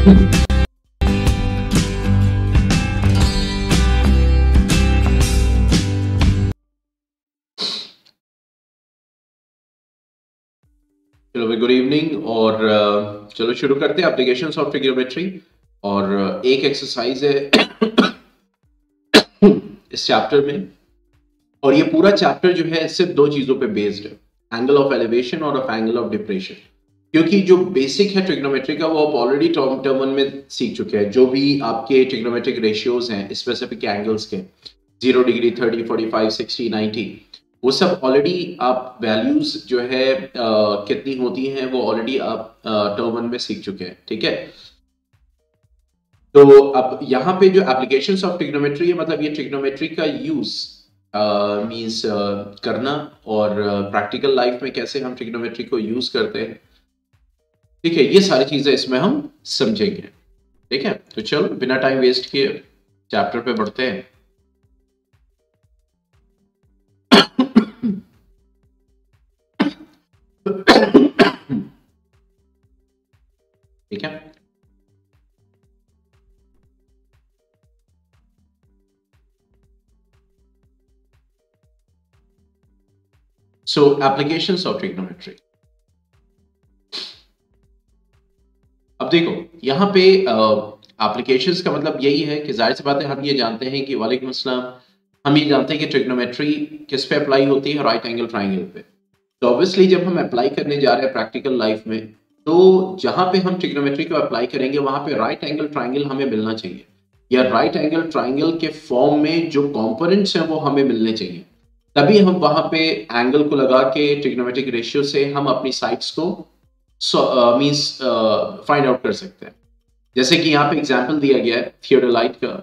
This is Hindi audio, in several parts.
चलो भाई गुड इवनिंग और uh, चलो शुरू करते हैं एप्लीकेशंस ऑफ़ ट्रिग्नोमेट्री और uh, एक एक्सरसाइज है इस चैप्टर में और ये पूरा चैप्टर जो है सिर्फ़ दो चीज़ों पे बेस्ड है एंगल ऑफ़ एलिवेशन और ऑफ़ एंगल ऑफ़ डिप्रेशन क्योंकि जो बेसिक है ट्रिग्नोमेट्री का वो आप ऑलरेडी टर्म टर्म में सीख चुके हैं। जो भी आपके ट्रिग्नोमेट्रिक रेशियोज हैं स्पेसिफिक एंगल्स के zero degree thirty forty five sixty ninety वो सब ऑलरेडी आप वैल्यूज़ जो है आ, कितनी होती हैं वो ऑलरेडी आप टर्म वन में सीख चुके हैं ठीक है? तो अब यहाँ पे जो एप्लीकेशन ऑफ़ ट्रिग्नोमेट्री है मतलब ये ट्रिग्नोमेट्री का यूज़ मीन्स करना और प्रैक्टिकल लाइफ में कैसे हम ट्रिग्नोमेट्री को यूज़ करते हैं ठीक है, ये सारी चीज़ें इसमें हम समझेंगे। ठीक है तो चलो, बिना टाइम वेस्ट किए चैप्टर पे बढ़ते हैं। ठीक है। So applications of trigonometry. अब देखो, यहाँ पे एप्लीकेशंस का मतलब यही है कि ज़ाहिर सी बात है, हम ये जानते हैं कि वालेकुम अस्सलाम, हम ये जानते हैं कि ट्रिग्नोमेट्री किस पे अप्लाई होती है राइट एंगल ट्राइंगल पे। तो ऑब्वियसली जब हम अप्लाई करने जा रहे हैं प्रैक्टिकल लाइफ में तो जहाँ पे हम ट्रिग्नोमेट्री को अप्लाई करेंगे, वहाँ पे राइट एंगल ट्राइंगल हमें मिलना चाहिए। या राइट एंगल ट्राइंगल के फॉर्म में जो कॉम्पोनेंट्स हैं वो हमें मिलने चाहिए। तभी हम वहाँ पे एंगल को लगा के ट्रिग्नोमेट्रिक रेशियो से हम अपनी साइड्स को मींस फाइंड आउट कर सकते हैं जैसे कि यहाँ पे एग्जांपल दिया गया है थियोडोलाइट का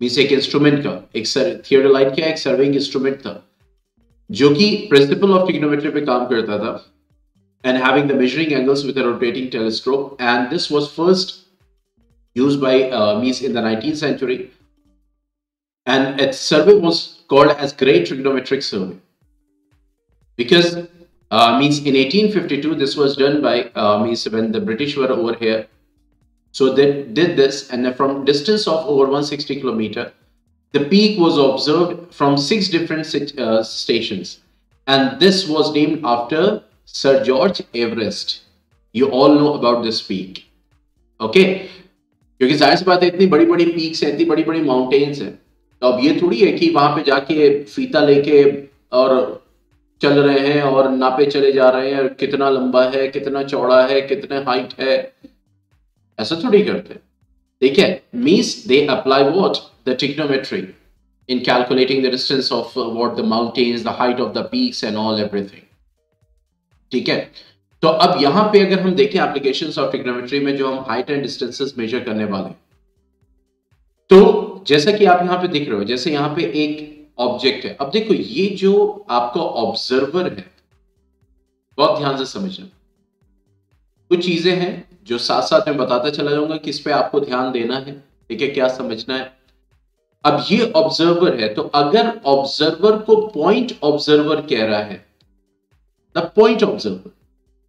मीन्स एक इंस्ट्रूमेंट का एक सर थियोडोलाइट का एक सर्विंग इंस्ट्रूमेंट था जो कि प्रिंसिपल ऑफ ट्रिग्नोमेट्री पे काम करता था and having the measuring angles with a rotating telescope and this was first used by uh, means in the 19th century and its survey was called as Great Trigonometric Survey. Because uh, means in 1852 this was done by uh, means when the British were over here. So they did this and from distance of over 160 kilometer, the peak was observed from six different uh, stations. And this was named after Sir George Everest. You all know about this peak. Okay? क्योंकि जाहिर सी बात है इतनी बड़ी बड़ी पीक्स हैं इतनी बड़ी बड़ी माउंटेन्स हैं तो अब ये थोड़ी है कि वहां पे जाके फीता लेके और चल रहे हैं और नापे चले जा रहे हैं, कितना लंबा है, कितना चौड़ा है, कितने हाइट है। ऐसा थोड़ी करते देखिए means they apply what the trigonometry in calculating the distance of what the mountains the height of the peaks and all everything ठीक है? तो अब यहाँ पे अगर हम देखें एप्लीकेशन ऑफ़ टिक्नोमेट्री में जो हम हाइट एंड डिस्टेंसेस मेजर करने वाले तो जैसा कि आप यहाँ पे दिख रहे हो, जैसे यहाँ पे एक ऑब्जेक्ट है। अब देखो, ये जो आपका ऑब्जर्वर है, बहुत ध्यान से समझना। कुछ चीज़ें हैं जो साथ साथ में बताता चला जाऊँगा किस पे आपको ध्यान देना है। ठीक है क्या समझना है? अब ये ऑब्जर्वर है तो अगर ऑब्जर्वर को पॉइंट ऑब्जर्वर कह रहा है, द पॉइंट ऑब्जर्वर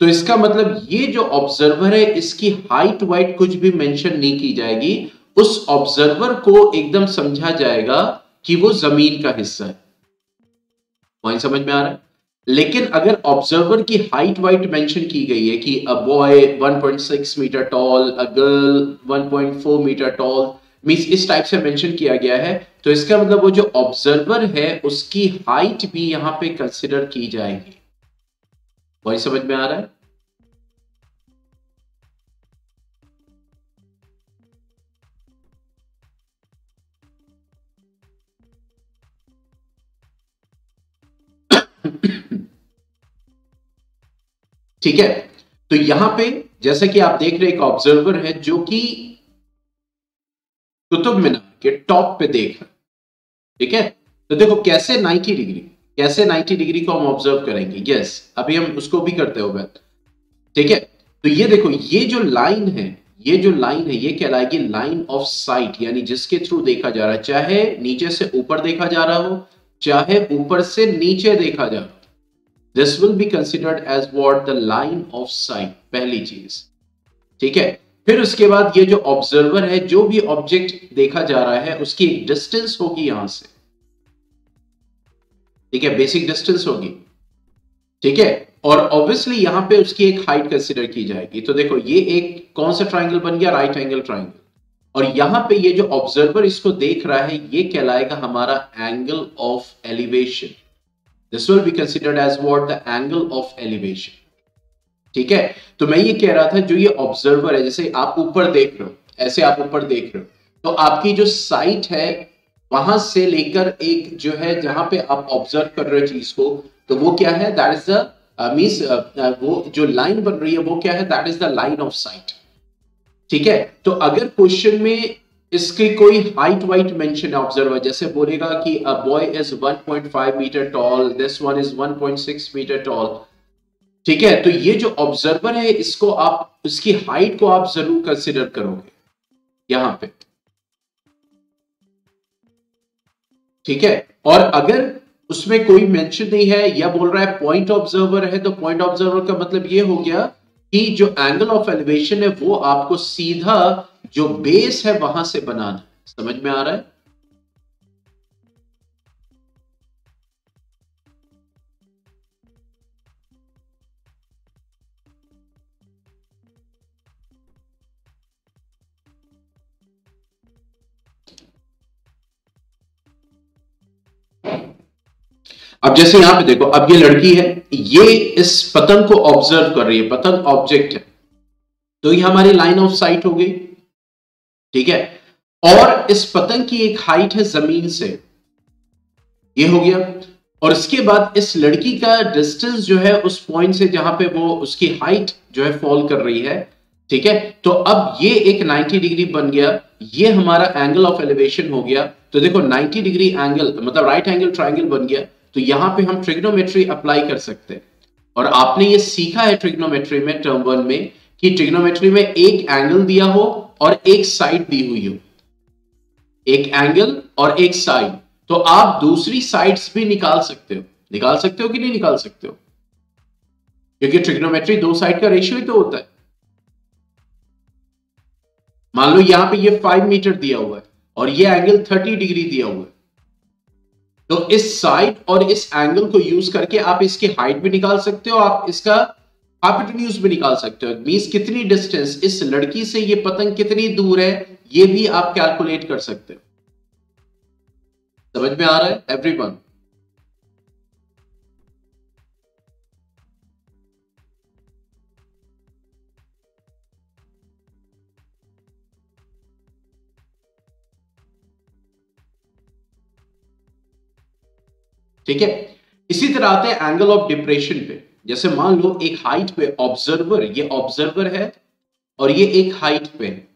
तो इसका मतलब ये जो ऑब्जर्वर है, इसकी हाइट वाइट कुछ भी मेंशन नहीं की जाएगी। उस ऑब्जर्वर को एकदम समझा जाएगा कि वो ज़मीन का हिस्सा है। पॉइंट समझ में आ रहा है? लेकिन अगर ऑब्जर्वर की हाइट वाइट मेंशन की गई है कि a boy 1.6 metre tall a girl 1.4 metre tall means इस टाइप से मेंशन किया गया है तो इसका मतलब वो जो ऑब्जर्वर है, उसकी हाइट भी यहाँ पे कंसिडर की जाएगी। वही समझ में आ रहा है? ठीक है? तो यहाँ पे जैसे कि आप देख रहे एक ऑब्जर्वर है जो कि कुतुब मीनार के टॉप पे देख रहा ठीक है? तो देखो, कैसे 90 डिग्री कैसे 90 डिग्री को हम ऑब्ज़र्व करेंगे? यस अभी हम उसको भी करते हो। बैठ ठीक है? तो ये देखो, ये जो लाइन है, ये जो लाइन है, ये कहलाएगी लाइन ऑफ़ साइट यानी जिसके थ्रू देखा जा रहा है, चाहे नीचे से ऊपर देखा जा रहा हो, चाहे ऊपर से नीचे देखा जा रहा हो। This will be considered as what the line of sight पहली चीज़। ठीक है? फिर उसके बाद ये जो ऑब्जर्वर है, जो भी ऑब्जेक्ट देखा जा रहा है, उसकी एक डिस्टेंस होगी यहाँ से। ठीक है? बेसिक डिस्टेंस होगी। ठीक है? और ऑब्वियसली यहाँ पे उसकी एक हाइट कंसिडर की जाएगी। तो देखो, ये एक कौन सा ट्राइंगल बन गया? राइट एंगल ट्राइंगल और यहाँ पे ये जो ऑब्जर्वर इसको देख रहा है, ये कहलाएगा हमारा angle of elevation this will be considered as what the angle of elevation ठीक है? तो मैं ये कह रहा था, जो ये ऑब्जर्वर है, जैसे आप ऊपर देख रहे हो, ऐसे आप ऊपर देख रहे हो तो आपकी जो साइट है, वहाँ से लेकर एक जो है, जहाँ पे आप ऑब्ज़र्व कर रहे हो चीज़ को तो वो क्या है? दैट इज़ द मीन्स वो जो लाइन बन रही है, वो क्या है? That is the line of sight ठीक है? तो अगर क्वेश्चन में इसकी कोई हाइट वाइट मेंशन है। ऑब्जर्वर जैसे बोलेगा कि a boy is 1.5 metre tall this one is 1.6 metre tall ठीक है तो ये जो ऑब्जर्वर है, इसको आप उसकी हाइट को आप ज़रूर कंसिडर करोगे। यहाँ पे। ठीक है, और अगर उसमें कोई मेंशन नहीं है, या बोल रहा है पॉइंट ऑब्जर्वर है तो पॉइंट ऑब्जर्वर का मतलब ये हो गया कि जो एंगल ऑफ़ एलिवेशन है, वो आपको सीधा जो बेस है, वहाँ से बनाना समझ में आ रहा है? अब जैसे यहाँ पे देखो, अब ये लड़की है, ये इस पतंग को ऑब्ज़र्व कर रही है, पतंग ऑब्जेक्ट है। तो ये हमारी लाइन ऑफ़ साइट हो गई। ठीक है? और इस पतंग की एक हाइट है ज़मीन से। ये हो गया। और इसके बाद इस लड़की का डिस्टेंस जो है उस पॉइंट से जहाँ पे वो उसकी हाइट जो है फॉल कर रही है, ठीक है? तो अब ये एक 90 डिग्री बन गया। ये हमारा एंगल ऑफ़ एलिवेशन हो गया। तो देखो 90 डिग्री एंगल मतलब राइट एंगल ट्राइंगल बन गया। तो यहाँ पे हम ट्रिग्नोमेट्री अप्लाई कर सकते हैं। और आपने ये सीखा है ट्रिग्नोमेट्री में टर्म वन में, कि ट्रिग्नोमेट्री में एक एंगल दिया हो और एक साइड दी हुई हो। एक एंगल और एक साइड तो आप दूसरी साइड्स भी निकाल सकते हो। निकाल सकते हो कि नहीं निकाल सकते हो? क्योंकि ट्रिग्नोमेट्री दो साइड का रेशियो ही तो होता है। मान लो यहाँ पे ये फाइव मीटर दिया हुआ है और ये एंगल थर्टी डिग्री दिया हुआ है। तो इस साइड और इस एंगल को यूज़ करके आप इसकी हाइट भी निकाल सकते हो, आप इसका हाइपोटेन्यूज भी निकाल सकते हो। मींस कितनी डिस्टेंस इस लड़की से ये पतंग कितनी दूर है, ये भी आप कैलकुलेट कर सकते हो। समझ में आ रहा है? एवरीवन ठीक है? इसी तरह आते हैं एंगल ऑफ़ डिप्रेशन पे। जैसे मान लो एक हाइट पे ऑब्जर्वर ये ऑब्जर्वर है और ये एक हाइट पे है।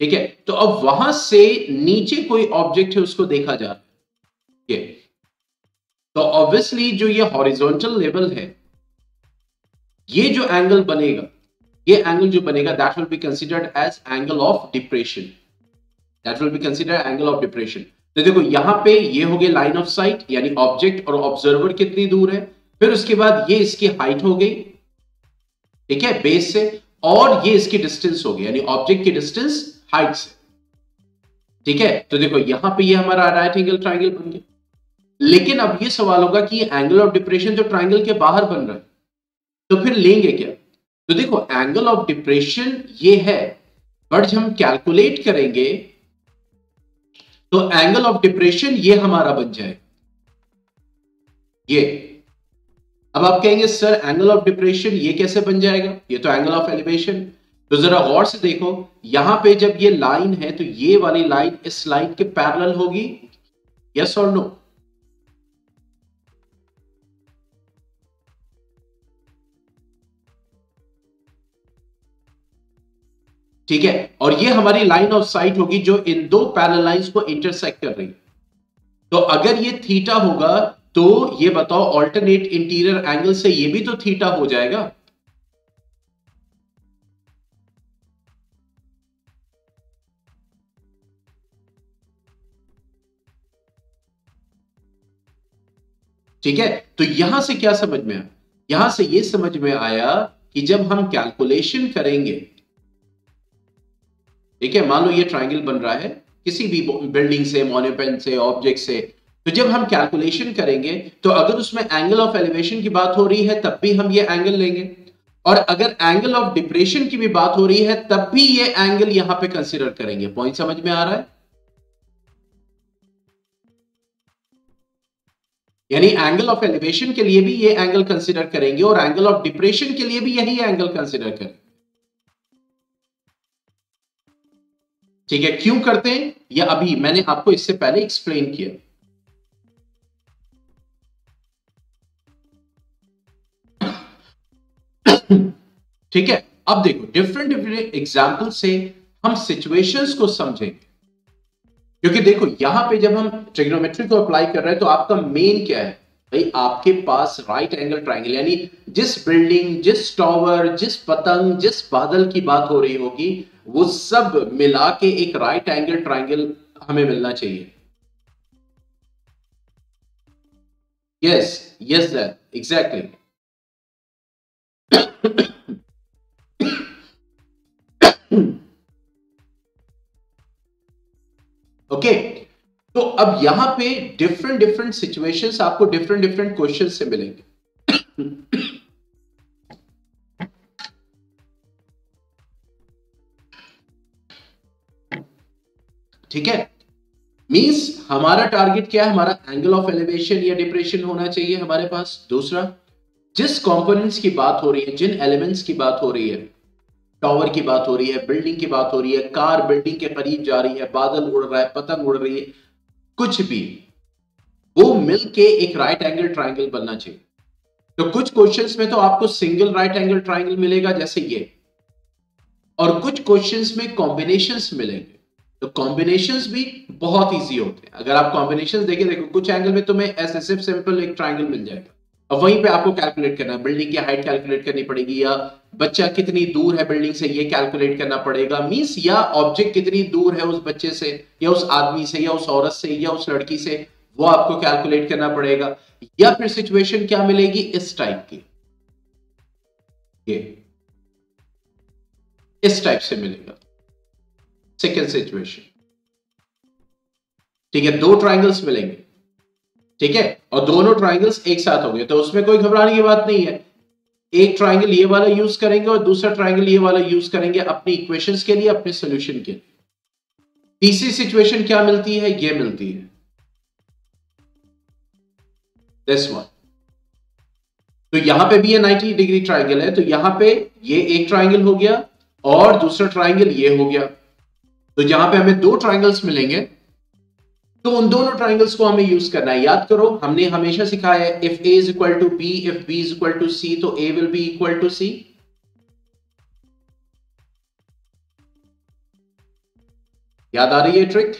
ठीक है? तो अब वहाँ से नीचे कोई ऑब्जेक्ट है, उसको देखा जा रहा है। तो ऑब्वियसली जो ये हॉरिजॉन्टल लेवल है, ये जो एंगल बनेगा, ये एंगल जो बनेगा that will be considered as angle of depression that will be considered angle of depression तो देखो, यहाँ पे ये हो गई लाइन ऑफ़ साइट यानी ऑब्जेक्ट और ऑब्जर्वर कितनी दूर है? फिर उसके बाद ये इसकी हाइट हो गई, ठीक है बेस से, और ये इसकी डिस्टेंस हो गई, यानी ऑब्जेक्ट की डिस्टेंस हाइट से, ठीक है? तो देखो, यहाँ पे ये हमारा राइट एंगल ट्राइंगल बन गया। लेकिन अब ये सवाल होगा कि एंगल ऑफ़ डिप्रेशन जो ट्राइंगल के बाहर बन रहा है तो फिर लेंगे क्या? तो देखो एंगल ऑफ़ डिप्रेशन ये है बट जब हम कैलकुलेट करेंगे तो एंगल ऑफ़ डिप्रेशन ये हमारा बन जाए। ये अब आप कहेंगे, सर एंगल ऑफ़ डिप्रेशन ये कैसे बन जाएगा? ये तो एंगल ऑफ़ एलिवेशन तो जरा गौर से देखो, यहाँ पे जब ये लाइन है तो ये वाली लाइन इस लाइन के पैरेलल होगी। यस और नो ठीक है? और ये हमारी लाइन ऑफ़ साइट होगी, जो इन दो पैरल लाइंस को इंटरसेक्ट कर रही है। तो अगर ये थीटा होगा तो ये बताओ ऑल्टरनेट इंटीरियर एंगल से ये भी तो थीटा हो जाएगा। ठीक है? तो यहाँ से क्या समझ में आया? यहाँ से ये समझ में आया कि जब हम कैलकुलेशन करेंगे ठीक है मान लो ये ट्राइंगल बन रहा है, किसी भी बिल्डिंग से मोन्यूमेंट से ऑब्जेक्ट से तो जब हम कैलकुलेशन करेंगे तो अगर उसमें एंगल ऑफ़ एलिवेशन की बात हो रही है, तब भी हम ये एंगल लेंगे। और अगर एंगल ऑफ़ डिप्रेशन की भी बात हो रही है, तब भी ये एंगल यहाँ पे कंसीडर करेंगे। पॉइंट समझ में आ रहा है? यानी एंगल ऑफ़ एलिवेशन के लिए भी ये एंगल कंसीडर करेंगे और एंगल ऑफ़ डिप्रेशन के लिए भी यही एंगल कंसिडर करेंगे। ठीक है, क्यों करते हैं? या अभी मैंने आपको इससे पहले एक्सप्लेन किया। ठीक है? अब देखो डिफरेंट डिफरेंट एग्ज़ाम्पल से हम सिचुएशंस को समझेंगे। क्योंकि देखो, यहाँ पे जब हम ट्रिग्नोमेट्री को अप्लाई कर रहे हैं तो आपका मेन क्या है? भाई, आपके पास राइट एंगल ट्राइंगल यानी जिस बिल्डिंग जिस टॉवर जिस पतंग, जिस बादल की बात हो रही होगी, वो सब मिला के एक राइट एंगल ट्राइंगल हमें मिलना चाहिए। यस यस एग्जैक्टली अब यहाँ पे डिफरेंट डिफरेंट सिचुएशंस आपको डिफरेंट डिफरेंट क्वेश्चन से मिलेंगे। ठीक है? मींस हमारा टारगेट क्या है? हमारा एंगल ऑफ़ एलिवेशन या डिप्रेशन होना चाहिए हमारे पास। दूसरा, जिस कंपोनेंट्स की बात हो रही है, जिन एलिमेंट्स की बात हो रही है टावर की बात हो रही है बिल्डिंग की बात हो रही है कार बिल्डिंग के करीब जा रही है, बादल उड़ रहा है, पतंग उड़ रही है कुछ भी, वो मिलके एक राइट एंगल ट्राइंगल बनना चाहिए। तो कुछ क्वेश्चंस में तो आपको सिंगल राइट एंगल ट्राइंगल मिलेगा जैसे ये। और कुछ क्वेश्चंस में कॉम्बिनेशंस मिलेंगे। तो कॉम्बिनेशन भी बहुत इजी होते हैं। अगर आप कॉम्बिनेशन देखें, देखो कुछ एंगल में तुम्हें एस सिंपल एक ट्राइंगल मिल जाएगा। अब वहीं पे आपको कैलकुलेट करना है। बिल्डिंग की हाइट कैलकुलेट करनी पड़ेगी या बच्चा कितनी दूर है बिल्डिंग से ये कैलकुलेट करना पड़ेगा। मींस या ऑब्जेक्ट कितनी दूर है उस बच्चे से, या उस आदमी से, या उस औरत से, या उस लड़की से, वो आपको कैलकुलेट करना पड़ेगा। या फिर सिचुएशन क्या मिलेगी इस टाइप की? ये। इस टाइप से मिलेगा। सेकेंड सिचुएशन ठीक है, दो ट्राइंगल्स मिलेंगे। ठीक है? और दोनों ट्राइंगल्स एक साथ हो गए तो उसमें कोई घबराने की बात नहीं है। एक ट्राइंगल ये वाला यूज़ करेंगे और दूसरा ट्राइंगल ये वाला यूज़ करेंगे अपनी इक्वेशंस के लिए, अपने सोल्यूशन के लिए। तीसरी सिचुएशन क्या मिलती है? ये मिलती है। दिस वन तो यहाँ पे भी ये 90 डिग्री ट्राइंगल है। तो यहाँ पे ये एक ट्राइंगल हो गया और दूसरा ट्राइंगल ये हो गया। तो जहाँ पे हमें दो ट्राइंगल्स मिलेंगे। तो उन दोनों ट्राइंगल्स को हमें यूज़ करना है। याद करो, हमने हमेशा सिखाया है if A is equal to B if B is equal to C तो A will be equal to C याद आ रही है ट्रिक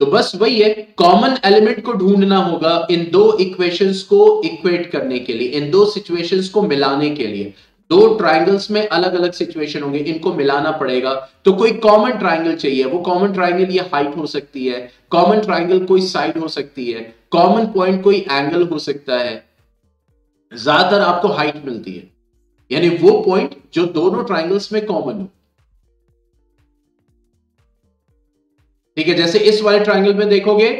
तो बस वही है कॉमन एलिमेंट को ढूंढना होगा इन दो इक्वेशंस को इक्वेट करने के लिए, इन दो सिचुएशंस को मिलाने के लिए। दो ट्राइंगल्स में अलग अलग सिचुएशन होंगे, इनको मिलाना पड़ेगा। तो कोई कॉमन ट्राइंगल चाहिए, वो कॉमन ट्राइंगल ये हाइट हो सकती है कॉमन ट्राइंगल कोई साइड हो सकती है कॉमन पॉइंट कोई एंगल हो सकता है। ज़्यादातर आपको हाइट मिलती है। यानी वो पॉइंट जो दोनों ट्राइंगल्स में कॉमन हो। ठीक है, जैसे इस वाले ट्राइंगल में देखोगे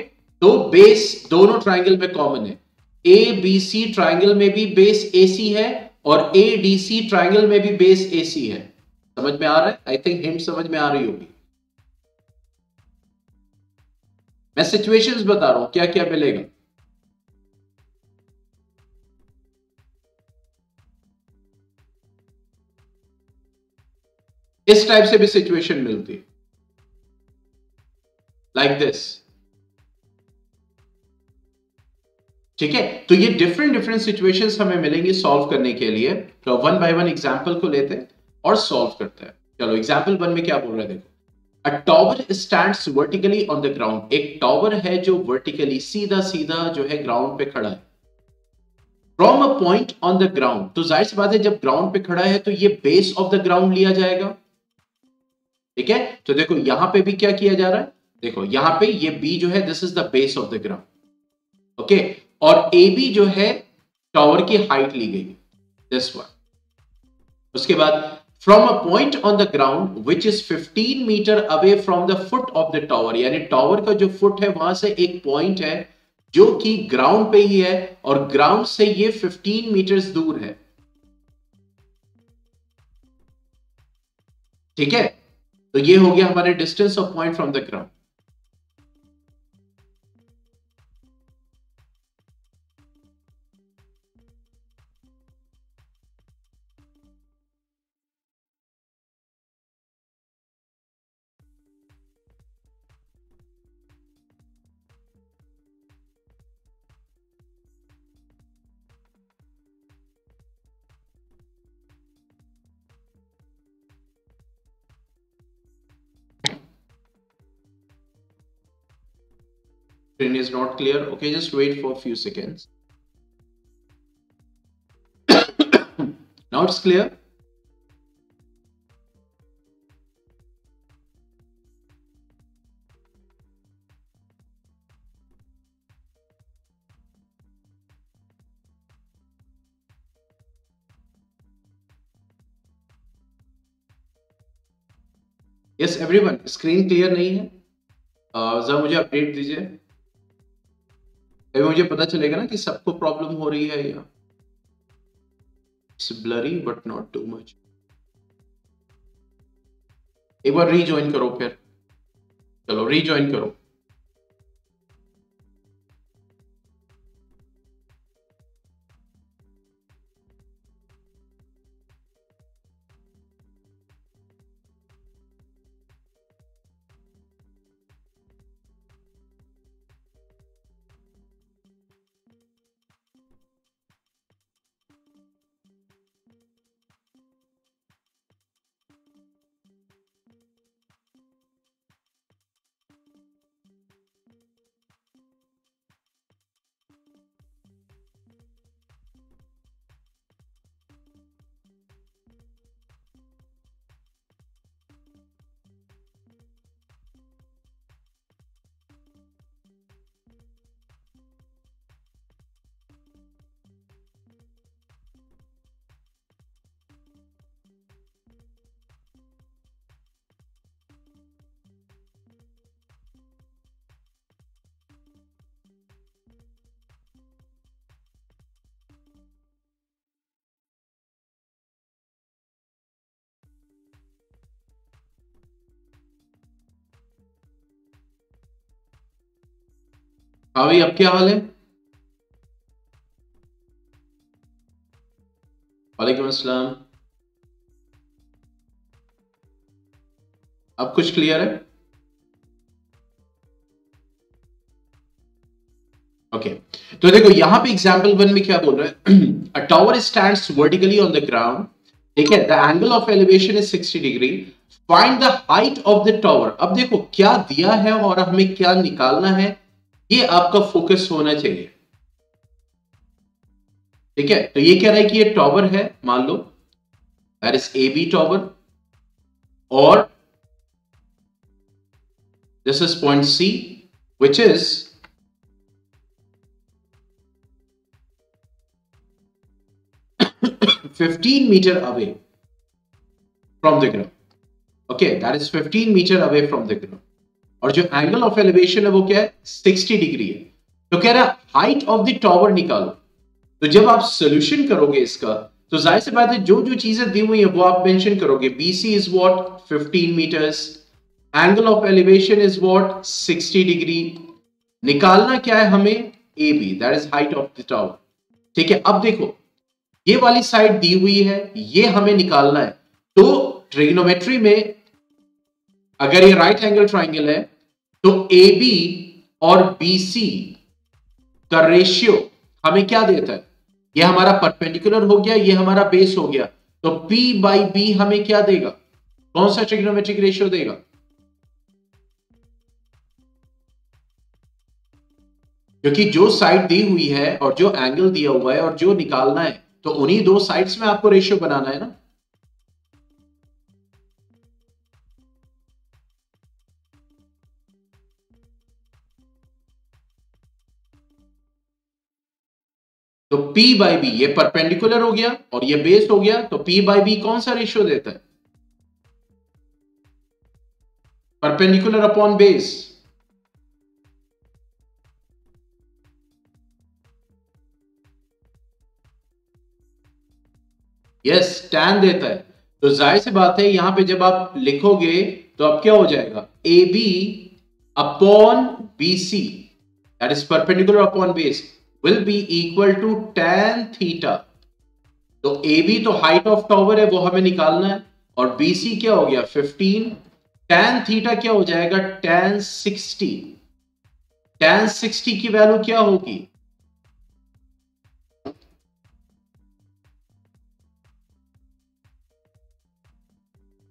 तो बेस दोनों ट्राइंगल में कॉमन है। ए बी सी ट्राइंगल में भी बेस ए सी है और ए डी सी ट्राइंगल में भी बेस ए सी है. समझ में आ रहा है? आई थिंक हिंट समझ में आ रही होगी. मैं सिचुएशंस बता रहा हूँ क्या क्या मिलेगा? इस टाइप से भी सिचुएशन मिलती है. लाइक दिस ठीक है? तो ये डिफरेंट डिफरेंट सिचुएशंस हमें मिलेंगी सॉल्व करने के लिए। तो वन बाय वन एग्जांपल को लेते हैं और सॉल्व करते हैं। चलो एग्जांपल वन में क्या बोल रहे हैं देखो। A tower stands vertically on the ground एक टॉवर है जो वर्टिकली सीधा सीधा जो है ग्राउंड पे खड़ा है। From a point on the ground तो ज़ाहिर सी बात है, जब ग्राउंड पे खड़ा है तो ये बेस ऑफ़ द ग्राउंड लिया जाएगा। ठीक है? तो देखो, यहाँ पे भी क्या किया जा रहा है? देखो, यहाँ पे ये बी जो है this is the base of the ground okay और ए बी जो है टावर की हाइट ली गई। दिस वन उसके बाद from a point on the ground which is 15 metre away from the foot of the tower यानी टावर का जो फुट है, वहाँ से एक पॉइंट है, जो कि ग्राउंड पे ही है, और ग्राउंड से ये 15 मीटर्स दूर है। ठीक है? तो ये हो गया हमारे distance of point from the ground screen is not clear okay just wait for a few seconds now it's clear yes everyone screen clear नहीं है जरा मुझे अपडेट दीजिए अभी मुझे पता चलेगा ना कि सबको प्रॉब्लम हो रही है या it's blurry but not too much एक बार रीजॉइन करो फिर। चलो रीजॉइन करो। भाई अब क्या हाल है? वालेकुम अस्सलाम। अब कुछ क्लियर है? ओके. तो देखो, यहाँ पे एग्जांपल वन में क्या बोल रहा है? A tower stands vertically on the ground ठीक है the angle of elevation is 60 degree find the height of the tower अब देखो, क्या दिया है और हमें क्या निकालना है? ये आपका फोकस होना चाहिए। ठीक है? तो ये कह रहा है कि ये टॉवर है, मान लो। That is A B tower और this is point C which is fifteen metre away from the ground okay that is fifteen metre away from the ground और जो एंगल ऑफ़ एलिवेशन है वो क्या है? 60 डिग्री है। तो कह रहा है हाइट ऑफ़ द टॉवर निकालो। तो जब आप सोल्यूशन करोगे इसका तो ज़ाहिर सी बात है, जो जो चीज़ें दी हुई है वो आप मेंशन करोगे। BC is what 15 metres angle of elevation is what 60 degree निकालना क्या है हमें? A B that is height of the tower ठीक है, अब देखो, ये वाली साइड दी हुई है, ये हमें निकालना है। तो ट्रिग्नोमेट्री में अगर ये राइट एंगल ट्राइंगल है तो ए बी और बी सी का रेशियो हमें क्या देता है? ये हमारा परपेंडिकुलर हो गया, ये हमारा बेस हो गया। तो P बाई बी हमें क्या देगा? कौन सा ट्रिग्नोमेट्रिक रेशियो देगा? क्योंकि जो साइड दी हुई है और जो एंगल दिया हुआ है और जो निकालना है तो उन्हीं दो साइड्स में आपको रेशियो बनाना है ना। तो P बाई बी ये परपेंडिकुलर हो गया और ये बेस हो गया तो P बाई बी कौन सा रेशियो देता है? Perpendicular upon base yes tan देता है। तो ज़ाहिर सी बात है, यहाँ पे जब आप लिखोगे तो अब क्या हो जाएगा? A B upon B C that is perpendicular upon base will be equal to tan theta तो ए बी तो हाइट ऑफ़ टॉवर है वो हमें निकालना है। और बी सी क्या हो गया? फिफ्टीन टेन थीटा क्या हो जाएगा? टेन सिक्सटी टेन सिक्सटी की वैल्यू क्या होगी?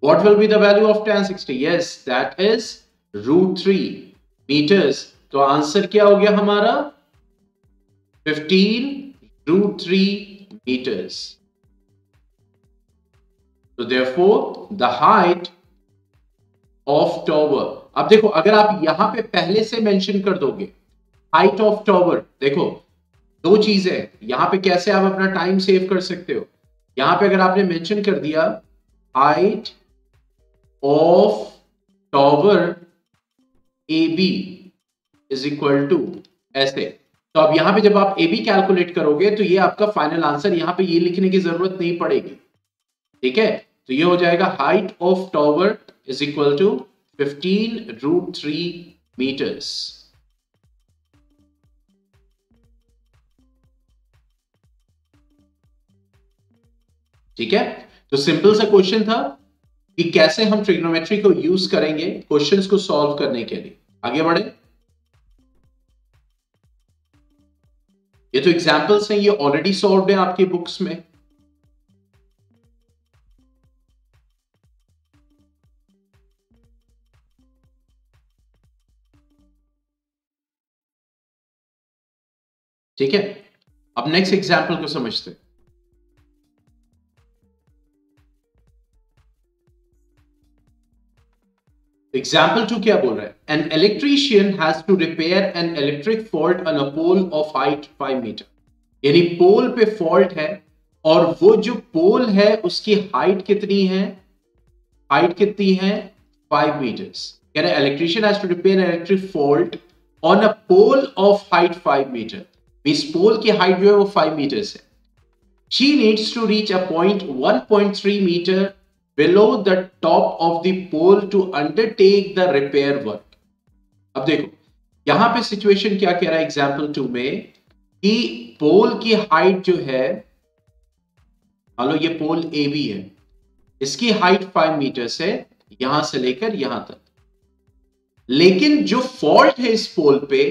What will be the value of tan 60? Yes, that is root 3 meters. तो आंसर क्या हो गया हमारा? 15 root 3 meters. So therefore, the height of tower. अब देखो, अगर आप यहाँ पे पहले से मेंशन कर दोगे हाइट ऑफ़ टॉवर देखो, दो चीज़ें यहाँ पे कैसे आप अपना टाइम सेव कर सकते हो यहाँ पे अगर आपने मेंशन कर दिया height of tower AB is equal to ऐसे तो अब यहाँ पे जब आप ए बी कैलकुलेट करोगे तो ये आपका फाइनल आंसर यहाँ पे ये लिखने की ज़रूरत नहीं पड़ेगी। ठीक है? तो ये हो जाएगा height of tower is equal to 15 root three metres ठीक है? तो सिंपल सा क्वेश्चन था कि कैसे हम ट्रिग्नोमेट्री को यूज़ करेंगे क्वेश्चंस को सॉल्व करने के लिए। आगे बढ़े। ये तो एग्जाम्पल्स हैं, ये ऑलरेडी सॉल्व है आपके बुक्स में। ठीक है? अब नेक्स्ट एग्ज़ाम्पल को समझते हैं। एग्ज़ाम्पल टू क्या बोल रहा है an electrician has to repair an electric fault on a pole of height five metre यानी पोल पे फॉल्ट है और वो जो पोल है उसकी हाइट कितनी है हाइट कितनी है फाइव मीटर्स कह रहे electrician has to repair electric fault on a pole of height five metre इस पोल की हाइट जो है वो फाइव मीटर्स है she needs to reach a point 1.3 meter below the top of the pole to undertake the repair work. अब देखो, यहाँ पे सिचुएशन क्या कह रहा है एग्ज़ाम्पल टू में कि पोल की हाइट जो है, मान ये पोल ए बी है, इसकी हाइट फाइव मीटर है, यहाँ से लेकर यहाँ तक। लेकिन जो फॉल्ट है इस पोल पे,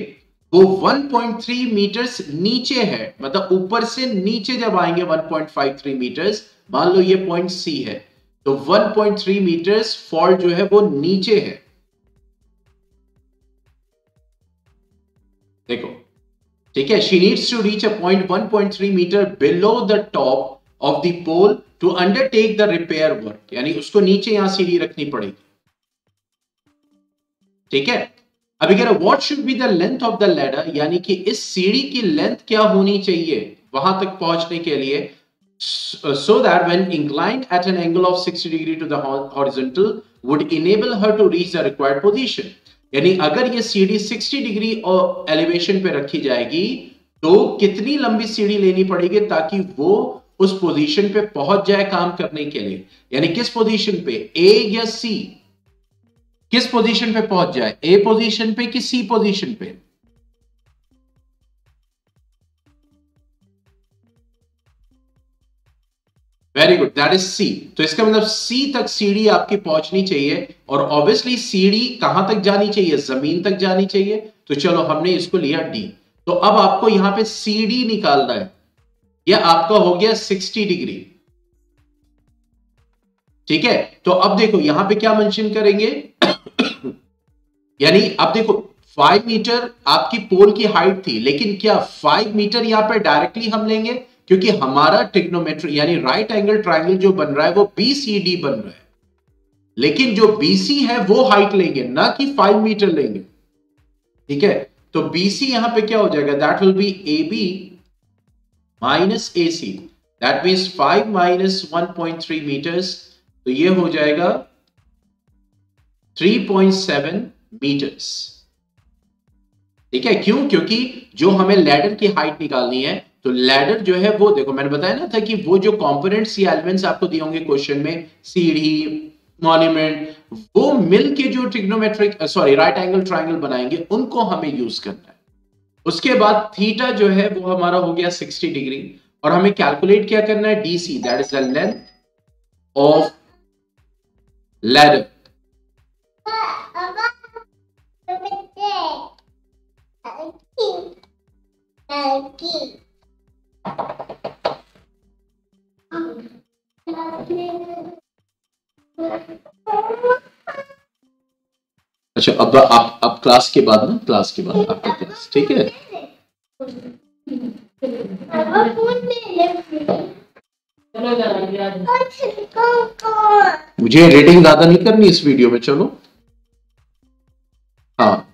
वो 1.3 मीटर्स नीचे है मतलब ऊपर से नीचे जब आएँगे 1.53 मीटर्स मान लो ये पॉइंट सी है तो 1.3 मीटर्स फॉल्ट जो है वो नीचे है। देखो, ठीक है? She needs to reach a point 1.3 metre below the top of the pole to undertake the repair work यानी उसको नीचे यहाँ सीढ़ी रखनी पड़ेगी। ठीक है? अभी कह रहा what should be the length of the ladder यानी कि इस सीढ़ी की लेंथ क्या होनी चाहिए वहाँ तक पहुँचने के लिए? So that when inclined at an angle of 60 degree to the horizontal would enable her to reach the required position. यानी अगर ये सीढ़ी 60 डिग्री और एलिवेशन पे रखी जाएगी तो कितनी लंबी सीढ़ी लेनी पड़ेगी ताकि वो उस पोजीशन पे पहुँच जाए काम करने के लिए? यानी किस पोजीशन पे? ए या सी किस पोजीशन पे पहुँच जाए? ए पोजीशन पे कि सी पोजीशन पे? Very good that is C तो इसका मतलब सी तक सीढ़ी आपकी पहुंचनी चाहिए और ऑब्वियसली सीढ़ी कहाँ तक जानी चाहिए? ज़मीन तक जानी चाहिए। तो चलो हमने इसको लिया डी तो अब आपको यहाँ पे सीढ़ी निकालना है। यह आपका हो गया 60 डिग्री। ठीक है? तो अब देखो, यहाँ पे क्या मेंशन करेंगे? यानी अब देखो फाइव मीटर आपकी पोल की हाइट थी, लेकिन क्या फाइव मीटर यहाँ पे डायरेक्टली हम लेंगे? क्योंकि हमारा टिग्नोमेट्री यानी राइट एंगल ट्राइंगल जो बन रहा है, वो बीसीडी बन रहा है। लेकिन जो बीसी है, वो हाइट लेंगे, ना कि फाइव मीटर लेंगे। ठीक है? तो बीसी यहाँ पे क्या हो जाएगा? That will be A B minus A C that means five minus one point three metres तो ये हो जाएगा थ्री पॉइंट सेवन मीटर्स ठीक है? क्यों? क्योंकि जो हमें लैडर की हाइट निकालनी है तो लैडर जो है वो देखो मैंने बताया ना था कि वो जो कंपोनेंट्स या एलिमेंट्स आपको दिए होंगे क्वेश्चन में सीढ़ी मॉन्यूमेंट वो मिल के जो trigonometric sorry right angle triangle बनाएँगे उनको हमें यूज़ करना है उसके बाद थीटा जो है वो हमारा हो गया 60 डिग्री और हमें कैलकुलेट क्या करना है DC that is the length of ladder अच्छा अब आप, अब क्लास के बाद ना क्लास के बाद आपके क्लास ठीक है? मुझे रीडिंग ज़्यादा नहीं करनी इस वीडियो में, चलो। हाँ।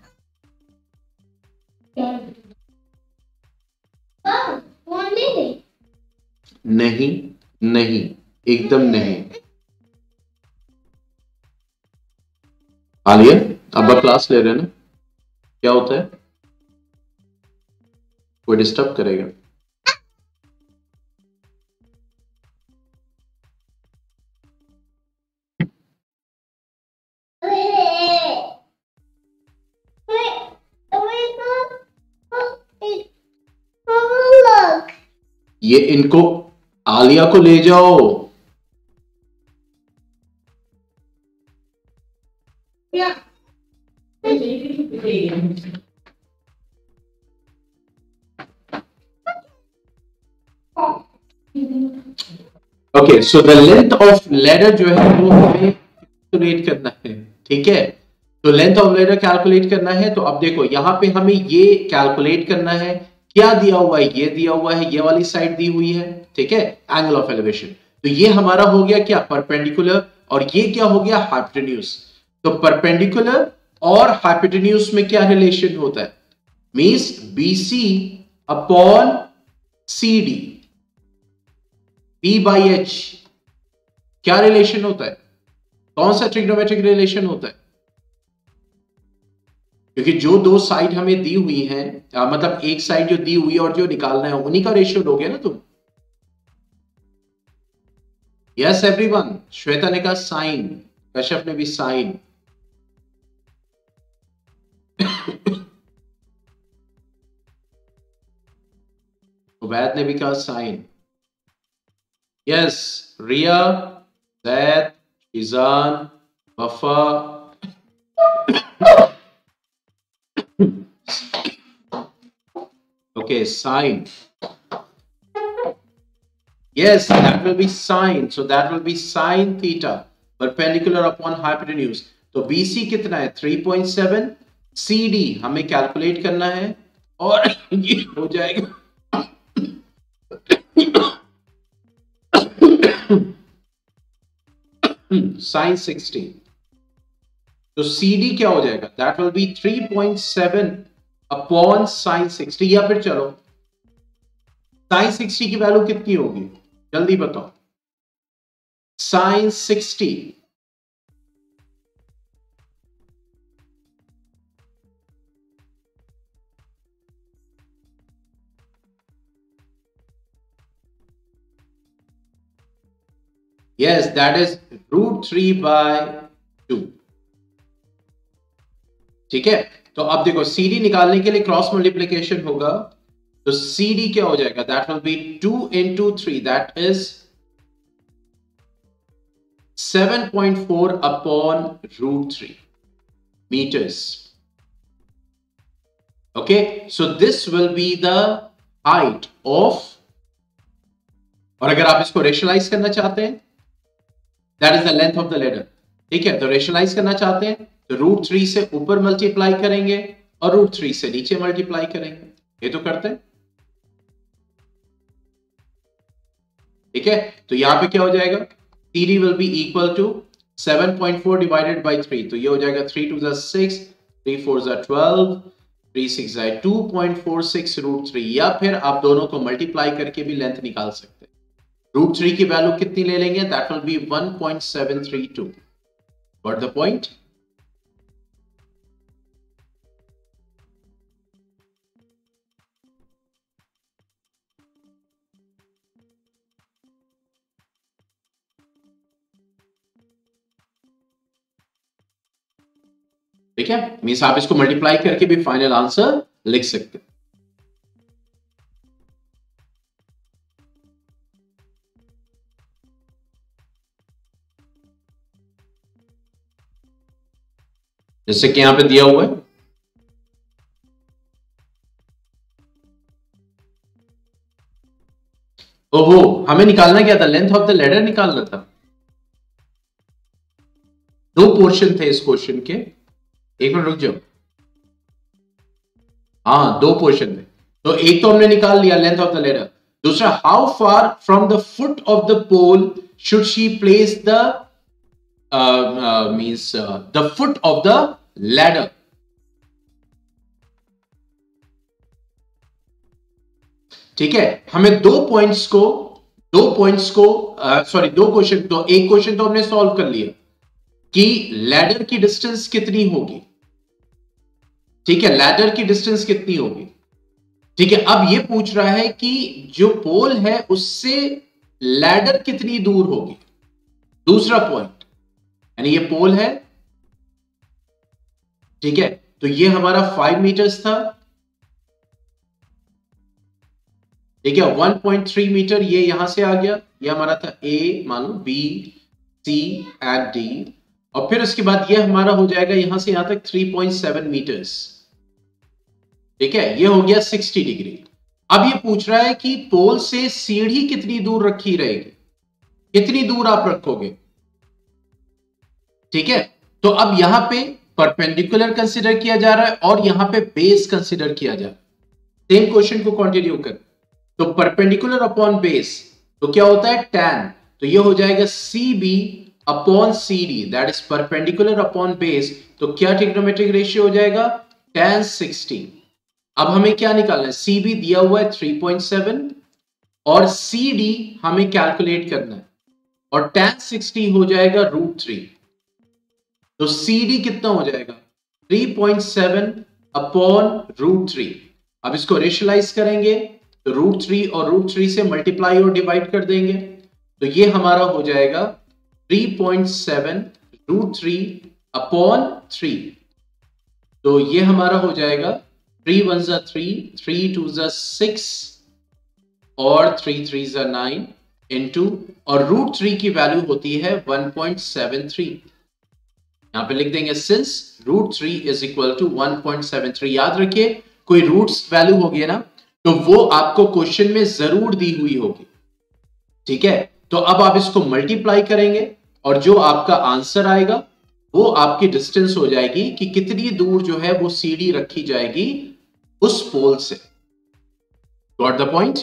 नहीं नहीं, एकदम नहीं। आलिया, अब क्लास ले रहे हैं ना? क्या होता है? कोई डिस्टर्ब करेगा? ये इनको आलिया को ले जाओ। Okay so the length of ladder जो है वो हमें कैलकुलेट करना है ठीक है? तो लेंथ ऑफ़ लेडर कैलकुलेट करना है तो अब देखो यहाँ पे हमें ये कैलकुलेट करना है क्या दिया हुआ है? ये दिया हुआ है, ये वाली साइड दी हुई है, ठीक है? एंगल ऑफ़ एलिवेशन तो ये हमारा हो गया क्या? परपेंडिकुलर और ये क्या हो गया? हाइपोटेन्यूज तो परपेंडिकुलर और हाइपोटेन्यूज में क्या रिलेशन होता है? Means BC upon C D P by H क्या रिलेशन होता है? कौन सा ट्रिग्नोमेट्रिक रिलेशन होता है? क्योंकि जो दो साइड हमें दी हुई है आ, मतलब एक साइड जो दी हुई है और जो निकालना है उन्हीं का रेशियो लोगे ना तुम? यस एवरीवन श्वेता ने कहा साइन कश्यप ने भी साइन उबैद ने भी कहा sine yes Riya Zaid, Izan, Wafa. Okay, sine. Yes, that will be sine. So that will be sine theta perpendicular upon hypotenuse. तो BC कितना है 3.7 CD हमें कैलकुलेट करना है और ये हो जाएगा साइन सिक्सटीन तो सी डी क्या हो जाएगा that will be three point seven upon sine sixty या फिर चलो साइन सिक्सटी की वैल्यू कितनी होगी? जल्दी बताओ। Sine sixty Yes, that is root three by two ठीक है? तो अब देखो CD निकालने के लिए क्रॉस मल्टीप्लीकेशन होगा। तो CD क्या हो जाएगा? That will be two into three that is 7.4 upon root 3 meters. Okay, so this will be the height of और अगर आप इसको रेशनलाइज करना चाहते हैं that is the length of the ladder ठीक है? तो रेशनलाइज करना चाहते हैं तो रूट थ्री से ऊपर मल्टीप्लाई करेंगे और रूट थ्री से नीचे मल्टीप्लाई करेंगे। ये तो करते हैं। ठीक है? तो यहाँ पे क्या हो जाएगा? T will be equal to 7.4 divided by 3 तो ये हो जाएगा 3 टू द 6 3 4 ज 12 थ्री सिक्स है two point four six root three या फिर आप दोनों को मल्टीप्लाई करके भी लेंथ निकाल सकते हैं। रूट थ्री की वैल्यू कितनी ले लेंगे? That will be one point seven three two what the point ठीक है? मीन्स आप इसको मल्टीप्लाई करके भी फाइनल आंसर लिख सकते हैं। जैसे कि यहाँ पे दिया हुआ है। ओहो, हमें निकालना क्या था? लेंथ ऑफ़ द लेडर निकालना था। दो पोर्शन थे इस क्वेश्चन के। एक मिनट रुक जाओ। हाँ दो पोर्शन में। तो एक तो हमने निकाल लिया लेंथ ऑफ़ द लेडर दूसरा how far from the foot of the pole should she place the means the foot of the ladder ठीक है? हमें दो पॉइंट्स को दो पॉइंट्स को सॉरी uh, दो क्वेश्चन तो एक क्वेश्चन तो हमने सॉल्व कर लिया। कि लैडर की डिस्टेंस कितनी होगी? ठीक है लैडर की डिस्टेंस कितनी होगी? ठीक है, अब ये पूछ रहा है कि जो पोल है, उससे लैडर कितनी दूर होगी? दूसरा पॉइंट यानी ये पोल है। ठीक है तो ये हमारा फाइव मीटर्स था। ठीक है 1.3 मीटर ये यहाँ से आ गया। ये हमारा था ए मानो बी सी एंड डी और फिर उसके बाद ये हमारा हो जाएगा यहाँ से यहाँ तक 3.7 मीटर्स ठीक है? ये हो गया 60 डिग्री अब ये पूछ रहा है कि पोल से सीढ़ी कितनी दूर रखी रहेगी? कितनी दूर आप रखोगे? ठीक है? तो अब यहाँ पे परपेंडिकुलर कंसिडर किया जा रहा है और यहाँ पे बेस कंसिडर किया जा रहा है। सेम क्वेश्चन को कंटिन्यू कर। तो परपेंडिकुलर अपॉन बेस तो क्या होता है? टेन तो ये हो जाएगा C B upon C D that is perpendicular upon base तो क्या टिग्नोमेट्रिक रेशियो हो जाएगा? टेन सिक्सटी अब हमें क्या निकालना है? सी बी दिया हुआ है थ्री पॉइंट सेवन और सी डी हमें कैलकुलेट करना है। और टेन सिक्सटी हो जाएगा रूट थ्री तो सी डी कितना हो जाएगा? Three point seven upon root three अब इसको रेशलाइज करेंगे तो रूट थ्री और रूट थ्री से मल्टीप्लाई और डिवाइड कर देंगे। तो ये हमारा हो जाएगा 3.7 रूट थ्री अपॉन थ्री तो ये हमारा हो जाएगा थ्री वन जा थ्री थ्री टू जा सिक्स और थ्री थ्री जा नाइन इंटू और रूट थ्री की वैल्यू होती है 1.73 यहाँ पे लिख देंगे since root three is equal to 1.73 याद रखिए, कोई रूट्स वैल्यू होगी ना तो वो आपको क्वेश्चन में ज़रूर दी हुई होगी। ठीक है? तो अब आप इसको मल्टीप्लाई करेंगे। और जो आपका आंसर आएगा, वो आपकी डिस्टेंस हो जाएगी कि कितनी दूर जो है वो सीढ़ी रखी जाएगी उस पोल से। गॉट द पॉइंट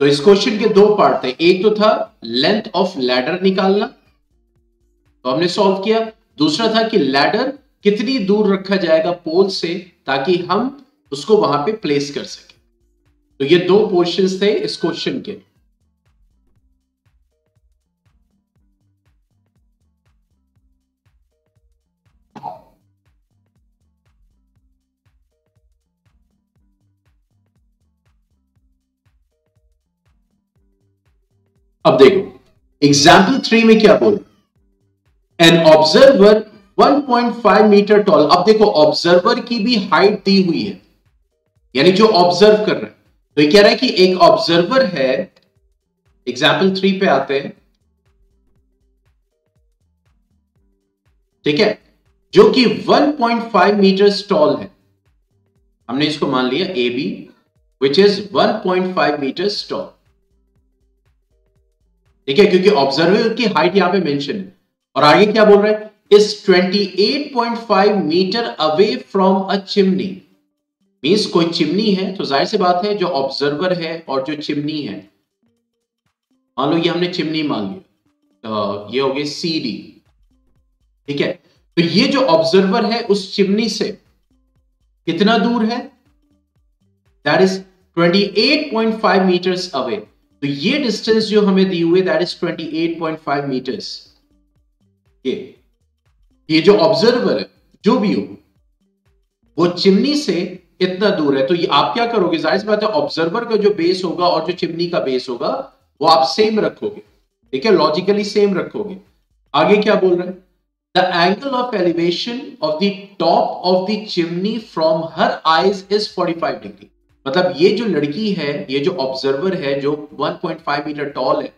तो इस क्वेश्चन के दो पार्ट थे। एक तो था लेंथ ऑफ़ लैडर निकालना। तो हमने सॉल्व किया। दूसरा था कि लैडर कितनी दूर रखा जाएगा पोल से ताकि हम उसको वहाँ पे प्लेस कर सके। तो ये दो पोर्शंस थे इस क्वेश्चन के। अब देखो एग्ज़ाम्पल थ्री में क्या बोल? एन ऑब्जर्वर 1.5 मीटर टॉल अब देखो ऑब्जर्वर की भी हाइट दी हुई है। यानी जो ऑब्ज़र्व कर रहे हैं। तो ये कह रहा है कि एक ऑब्जर्वर है एग्ज़ाम्पल थ्री पे आते हैं। ठीक है? जो कि 1.5 मीटर टॉल है। हमने इसको मान लिया A B which is 1.5 metre tall ठीक है? क्योंकि ऑब्जर्वर की हाइट यहाँ पे मेंशन है। और आगे क्या बोल रहे हैं? Is 28.5 metre away from a chimney means कोई चिमनी है तो ज़ाहिर सी बात है, जो ऑब्जर्वर है और जो चिमनी है। मान लो ये हमने चिमनी मान ली तो ये हो गई सी डी ठीक है? तो ये जो ऑब्जर्वर है, उस चिमनी से कितना दूर है? दैट इज़ 28.5 मीटर्स अवे तो ये डिस्टेंस जो हमें दी हुई दैट इज़ 28.5 मीटर्स ये ये जो ऑब्जर्वर है, जो भी हो, वो चिमनी से इतना दूर है। तो ये आप क्या करोगे? ज़ाहिर बात है ऑब्जर्वर का जो बेस होगा और जो चिमनी का बेस होगा, वो आप सेम रखोगे। ठीक है? लॉजिकली सेम रखोगे। आगे क्या बोल रहे हैं? The angle of elevation of the top of the chimney from her eyes is 45 degree मतलब ये जो लड़की है, ये जो ऑब्जर्वर है, जो 1.5 मीटर टॉल है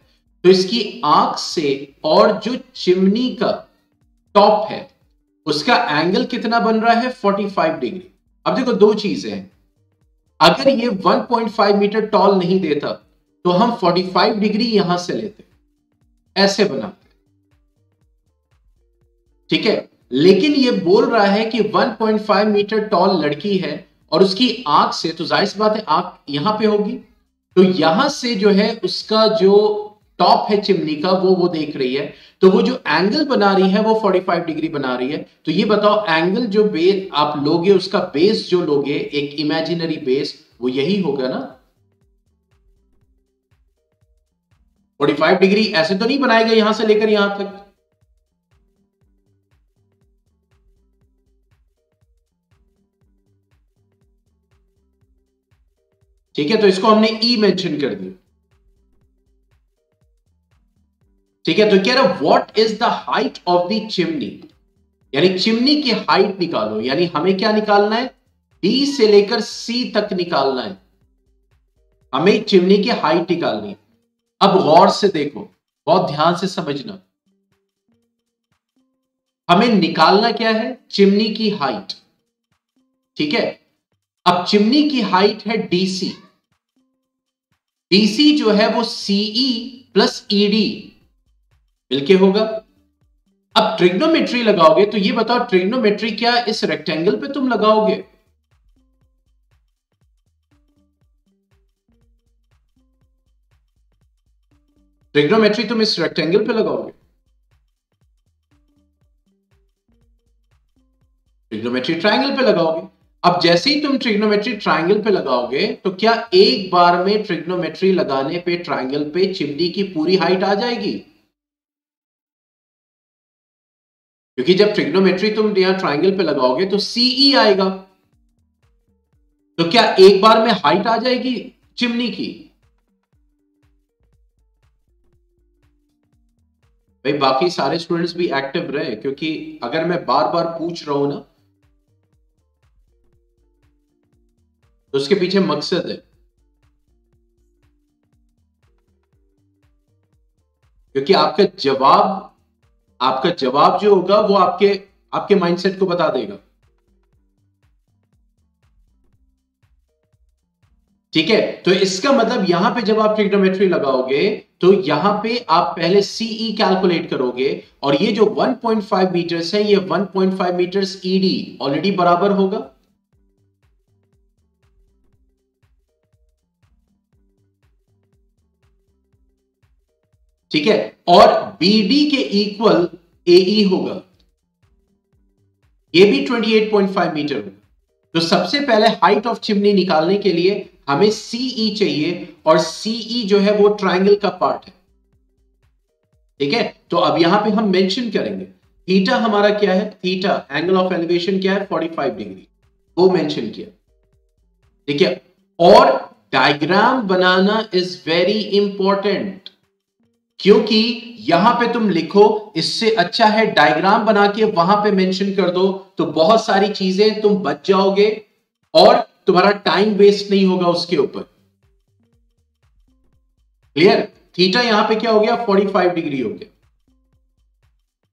तो इसकी आँख से और जो चिमनी का टॉप है, उसका एंगल कितना बन रहा है? 45 डिग्री अब देखो दो चीज़ें हैं। अगर ये 1.5 मीटर टॉल नहीं देता तो हम 45 डिग्री यहाँ से लेते ऐसे बनाते ठीक है? लेकिन ये बोल रहा है कि 1.5 मीटर टॉल लड़की है और उसकी आँख से तो ज़ाहिर सी बात है, आँख यहाँ पे होगी। तो यहाँ से जो है, उसका जो टॉप है चिमनी का, वो वो देख रही है। तो वो जो एंगल बना रही है, वो 45 डिग्री बना रही है। तो ये बताओ एंगल जो बेस आप लोगे, उसका बेस जो लोगे, एक इमेजिनरी बेस वो यही होगा ना? 45 डिग्री ऐसे तो नहीं बनाएगा यहाँ से लेकर यहाँ तक। ठीक है तो इसको हमने ई e मेंशन कर दिया। ठीक है तो कह रहा what is the height of the chimney यानी चिमनी की हाइट निकालो। यानी हमें क्या निकालना है? डी से लेकर सी तक निकालना है। हमें चिमनी की हाइट निकालनी है। अब गौर से देखो, बहुत ध्यान से समझना। हमें निकालना क्या है? चिमनी की हाइट ठीक है? अब चिमनी की हाइट है डीसी डीसी जो है वो सीई प्लस ईडी मिलके होगा। अब ट्रिग्नोमेट्री लगाओगे तो ये बताओ ट्रिग्नोमेट्री क्या इस रेक्टेंगल पे तुम लगाओगे? ट्रिग्नोमेट्री तुम इस रेक्टेंगल पे लगाओगे। ट्रिग्नोमेट्री ट्रायंगल पे लगाओगे। अब जैसे ही तुम ट्रिग्नोमेट्री ट्रायंगल पे लगाओगे तो क्या एक बार में ट्रिग्नोमेट्री लगाने पे ट्रायंगल पे चिमनी की पूरी हाइट आ जाएगी? क्योंकि जब ट्रिग्नोमेट्री तुम यहाँ ट्राइंगल पे लगाओगे तो सीई e आएगा। तो क्या एक बार में हाइट आ जाएगी चिमनी की? भाई, बाकी सारे स्टूडेंट्स भी एक्टिव रहे, क्योंकि अगर मैं बार बार पूछ रहा हूँ ना तो उसके पीछे मकसद है। क्योंकि आपका जवाब आपका जवाब जो होगा वो आपके आपके माइंडसेट को बता देगा। ठीक है? तो इसका मतलब यहाँ पे जब आप ट्रिग्नोमेट्री लगाओगे तो यहाँ पे आप पहले सीई कैलकुलेट करोगे और ये जो 1.5 मीटर्स है, ये 1.5 मीटर्स ईडी ऑलरेडी बराबर होगा। ठीक है? और BD के इक्वल AE होगा। ये भी 28.5 मीटर होगा। तो सबसे पहले हाइट ऑफ़ चिमनी निकालने के लिए हमें सीई e चाहिए और सीई e जो है वो ट्राइंगल का पार्ट है। ठीक है? तो अब यहाँ पे हम मेंशन करेंगे। थीटा हमारा क्या है? थीटा एंगल ऑफ़ एलिवेशन क्या है? 45 डिग्री वो मेंशन किया। ठीक है? और डायग्राम बनाना इज़ वेरी इंपॉर्टेंट क्योंकि यहाँ पे तुम लिखो, इससे अच्छा है डायग्राम बना के वहाँ पे मेंशन कर दो तो बहुत सारी चीज़ें तुम बच जाओगे और तुम्हारा टाइम वेस्ट नहीं होगा उसके ऊपर। क्लियर थीटा यहाँ पे क्या हो गया? 45 डिग्री हो गया।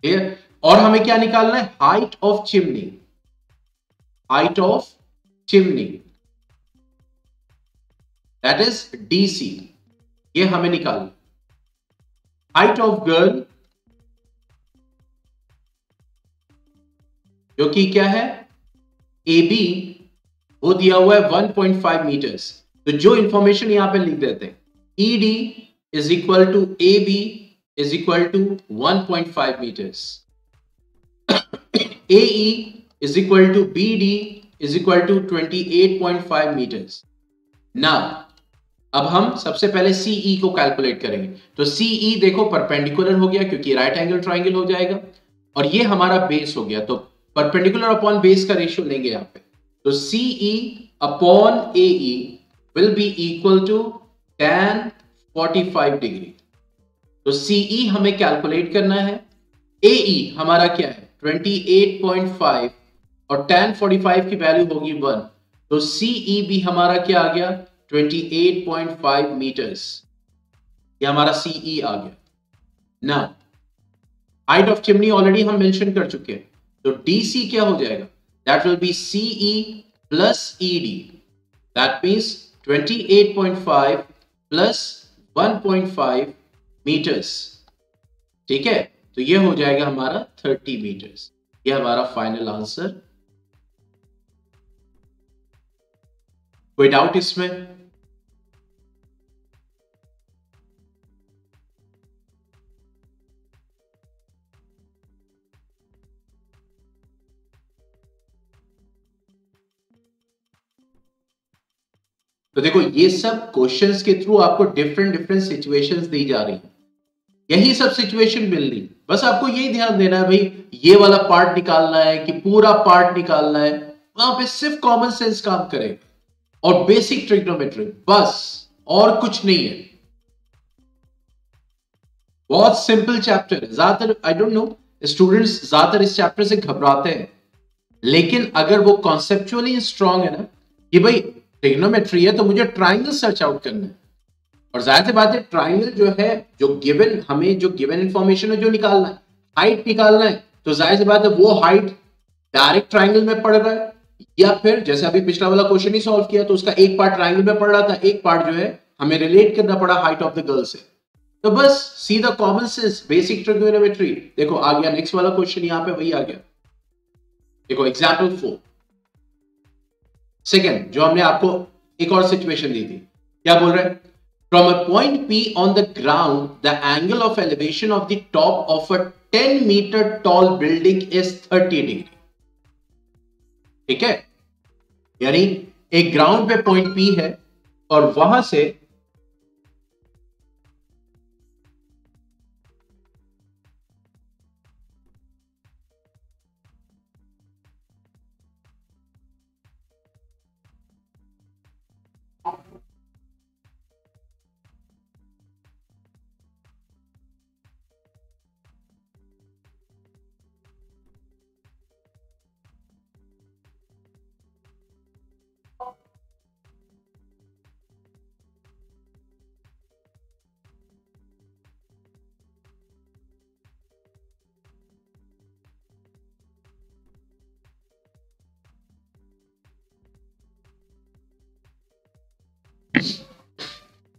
क्लियर और हमें क्या निकालना है? Height of chimney height of chimney that is DC ये हमें निकालना हाइट ऑफ़ गर्ल जो कि क्या है? ए बी वो दिया हुआ है 1.5 मीटर्स तो जो इंफॉर्मेशन यहाँ पे लिख देते हैं E D is equal to A B is equal to 1.5 metres A is equal to B D is equal to 28.5 metres ना अब हम सबसे पहले सीई e को कैलकुलेट करेंगे। तो सीई e देखो परपेंडिकुलर हो गया, क्योंकि राइट एंगल ट्राइंगल हो जाएगा। और ये हमारा बेस हो गया तो परपेंडिकुलर अपॉन बेस का रेशियो लेंगे यहाँ पे। तो CE upon A will be equal to tan forty five degree तो सीई e हमें कैलकुलेट करना है। ए हमारा क्या है? 28.5 और tan 45 की वैल्यू होगी वन तो सीई भी हमारा क्या आ गया? 28.5 मीटर्स ये हमारा सीई आ गया। ना हाइट ऑफ़ चिमनी ऑलरेडी हम मेंशन कर चुके हैं। तो डीसी क्या हो जाएगा? That will be CE plus ED that means 28.5 plus 1.5 metres ठीक है? तो ये हो जाएगा हमारा 30 मीटर्स ये हमारा फाइनल आंसर कोई डाउट इसमें? तो देखो, ये सब क्वेश्चंस के थ्रू आपको डिफरेंट डिफरेंट सिचुएशंस दी जा रही है। यही सब सिचुएशन मिल रही बस आपको यही ध्यान देना है भाई, ये वाला पार्ट निकालना है कि पूरा पार्ट निकालना है। वहाँ पे सिर्फ़ कॉमन सेंस काम करेगा। और बेसिक ट्रिग्नोमेट्री बस, और कुछ नहीं है। बहुत सिंपल चैप्टर है। ज़्यादातर आई डोंट नो स्टूडेंट्स ज़्यादातर इस चैप्टर से घबराते हैं। लेकिन अगर वो कॉन्सेप्चुअली स्ट्रांग है ना, कि भाई ट्रिग्नोमेट्री है तो मुझे ट्राइंगल सर्च आउट करना है। और ज़ाहिर सी बात है ट्राइंगल जो है, जो गिवन हमें जो गिवन इंफॉर्मेशन है, जो निकालना है हाइट निकालना है तो ज़ाहिर सी बात है, वो हाइट डायरेक्ट ट्राइंगल में पड़ रहा है। या फिर जैसे अभी पिछला वाला क्वेश्चन ही सॉल्व किया तो उसका एक पार्ट ट्राइंगल में पड़ रहा था एक पार्ट जो है हमें रिलेट करना पड़ा हाइट ऑफ़ द गर्ल से। तो बस see the common sense basic trigonometry देखो आ गया नेक्स्ट वाला क्वेश्चन यहाँ पे वही आ गया। देखो एग्ज़ाम्पल फोर सेकेंड जो हमने आपको एक और सिचुएशन दी थी। क्या बोल रहे हैं? From a point P on the ground, the angle of elevation of the top of a 10 meter tall building is 30 degree. ठीक है? यानी एक ग्राउंड पे पॉइंट पी है और वहाँ से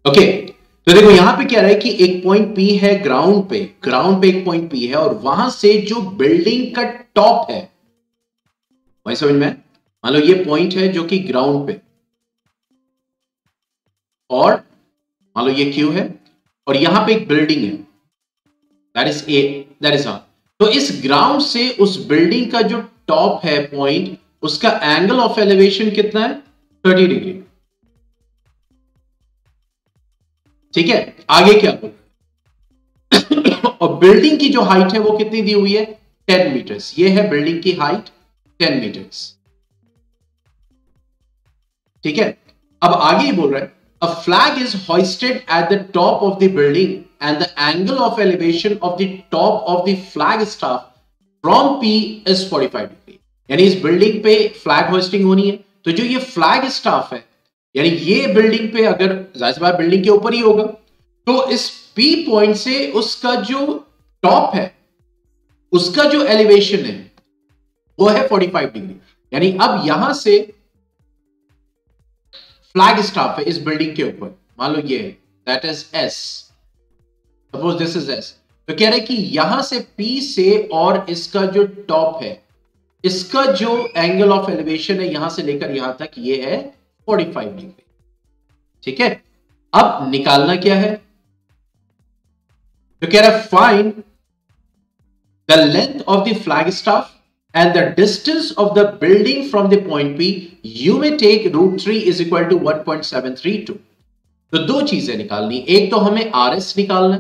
ओके तो देखो यहाँ पे क्या रहा है कि एक पॉइंट पी है ग्राउंड पे ग्राउंड पे एक पॉइंट पी है और वहाँ से जो बिल्डिंग का टॉप है वही समझ में मान लो ये पॉइंट है जो कि ग्राउंड पे। और मान लो ये क्यू है और यहाँ पे एक बिल्डिंग है। That is A that is all तो इस ग्राउंड से उस बिल्डिंग का जो टॉप है पॉइंट उसका एंगल ऑफ़ एलिवेशन कितना है? थर्टी डिग्री ठीक है? आगे क्या? और बिल्डिंग की जो हाइट है वो कितनी दी हुई है? टेन मीटर्स ये है बिल्डिंग की हाइट टेन मीटर्स ठीक है? अब आगे ही बोल रहे हैं a flag is hoisted at the top of the building and the angle of elevation of the top of the flag staff from P is 45 degree यानी इस बिल्डिंग पे फ्लैग होस्टिंग होनी है। तो जो ये फ्लैग स्टाफ है यानी ये बिल्डिंग पे अगर ज़ाहिर बिल्डिंग के ऊपर ही होगा तो इस पी पॉइंट से उसका जो टॉप है, उसका जो एलिवेशन है, वो है 45 डिग्री यानी अब यहाँ से फ्लैग स्टाफ है इस बिल्डिंग के ऊपर। मान लो ये that is S suppose this is S तो कह रहे कि यहाँ से पी से और इसका जो टॉप है, इसका जो एंगल ऑफ़ एलिवेशन है यहाँ से लेकर यहाँ तक ये है 45 डिग्री ठीक है? अब निकालना क्या है? तो कह रहा है find the length of the flag staff and the distance of the building from the point P, you may take root 3 is equal to 1.732. तो दो चीज़ें निकालनी। एक तो हमें आर एस निकालना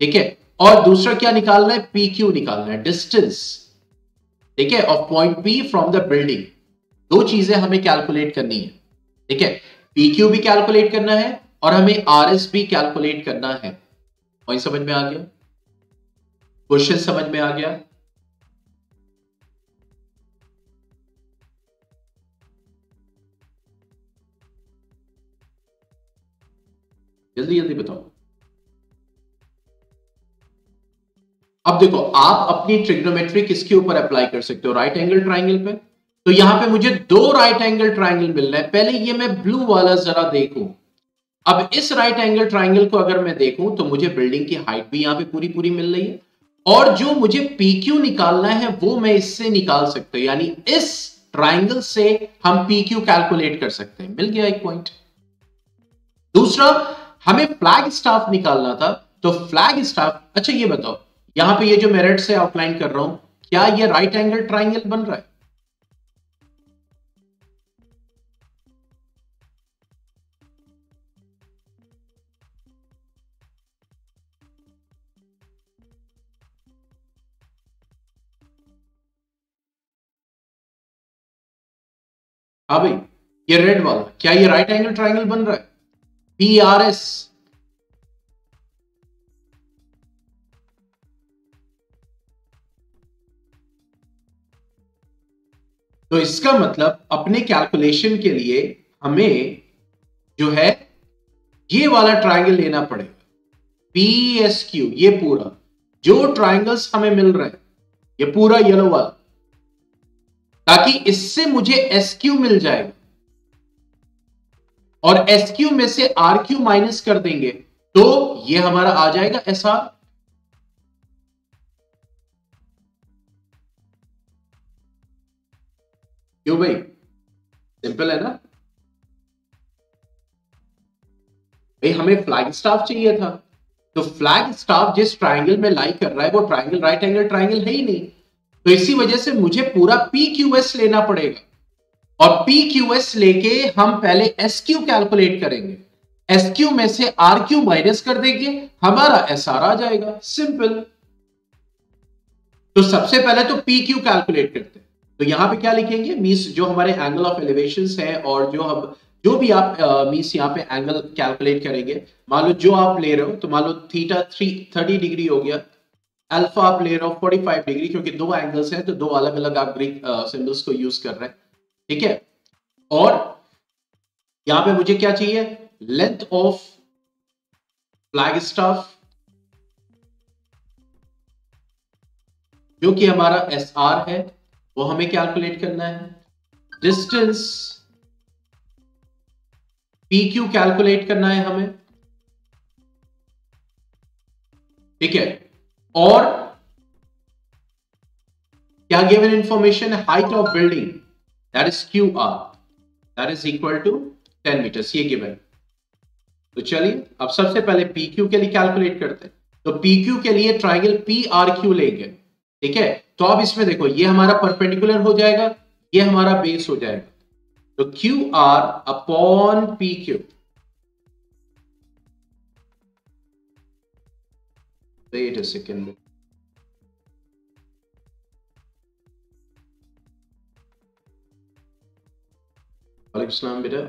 ठीक है? और दूसरा क्या निकालना है? पी क्यू निकालना है। डिस्टेंस ठीक है? Of point P from the building दो चीज़ें हमें कैलकुलेट करनी है। ठीक है? पी क्यू भी कैलकुलेट करना है और हमें आर एस भी कैलकुलेट करना है। पॉइंट समझ में आ गया? क्वेश्चन समझ में आ गया? जल्दी जल्दी बताओ। अब देखो, आप अपनी ट्रिग्नोमेट्री किसके ऊपर अप्लाई कर सकते हो? राइट एंगल ट्राइंगल पे? तो यहाँ पे मुझे दो राइट एंगल ट्राइंगल मिल रहे हैं। पहले ये मैं ब्लू वाला जरा देखूँ। अब इस राइट एंगल ट्राइंगल को अगर मैं देखूँ तो मुझे बिल्डिंग की हाइट भी यहाँ पे पूरी पूरी मिल रही है। और जो मुझे क्यू निकालना है, वो मैं इससे निकाल सकता हूँ। यानी इस ट्राइंगल से हम क्यू कैलकुलेट कर सकते हैं। मिल गया एक पॉइंट दूसरा, हमें फ्लैग स्टाफ निकालना था। तो फ्लैग स्टाफ अच्छा ये बताओ, यहाँ पे ये जो मेरिट से आउटलाइन कर रहा हूँ, क्या ये राइट एंगल ट्राइंगल बन रहा है? हाँ भाई, ये रेड वाला, क्या ये राइट एंगल ट्राइंगल बन रहा है? पी आर एस तो इसका मतलब अपने कैलकुलेशन के लिए हमें जो है, ये वाला ट्राइंगल लेना पड़ेगा। पी एस क्यू ये पूरा। जो ट्राइंगल्स हमें मिल रहे हैं, ये पूरा येलो वाला। ताकि इससे मुझे एस क्यू मिल जाएगा और एस क्यू में से आर क्यू माइनस कर देंगे तो ये हमारा आ जाएगा एस आर क्यों भाई? सिंपल है ना? भाई, हमें फ्लैग स्टाफ चाहिए था। तो फ्लैग स्टाफ जिस ट्राइंगल में लाई कर रहा है, वो ट्राइंगल राइट एंगल ट्राइंगल है ही नहीं। तो इसी वजह से मुझे पूरा पी क्यू एस लेना पड़ेगा। और पी क्यू एस लेके हम पहले एस क्यू कैलकुलेट करेंगे। एस क्यू में से आर क्यू माइनस कर देंगे, हमारा एस आर आ जाएगा। सिंपल तो सबसे पहले तो पी क्यू कैलकुलेट करते हैं। तो यहाँ पे क्या लिखेंगे? मीन्स जो हमारे एंगल ऑफ़ एलिवेशन है और जो हम, जो भी आप मीन्स यहाँ पे एंगल कैलकुलेट करेंगे। मान लो जो आप ले रहे हो तो मान लो थीटा थ्री थर्टी डिग्री हो गया। अल्फ़ा आप ले रहे हो 45 डिग्री क्योंकि दो एंगल्स हैं तो दो अलग अलग आप ग्रीक सिंबल्स को यूज़ कर रहे हैं। ठीक है? और यहाँ पे मुझे क्या चाहिए? लेंथ ऑफ़ फ्लैग स्टाफ जो कि हमारा एस आर है, वो हमें कैलकुलेट करना है। डिस्टेंस पी क्यू कैलकुलेट करना है हमें। ठीक है? और क्या given information height of building that is Q R that is equal to ten metres ये गिवन तो चलिए, अब सबसे पहले पी क्यू के लिए कैलकुलेट करते हैं। तो पी क्यू के लिए ट्राइंगल पी आर क्यू लेंगे। ठीक है? तो अब इसमें देखो, ये हमारा परपेंडिकुलर हो जाएगा, ये हमारा बेस हो जाएगा। तो Q R upon P Q Wait a second.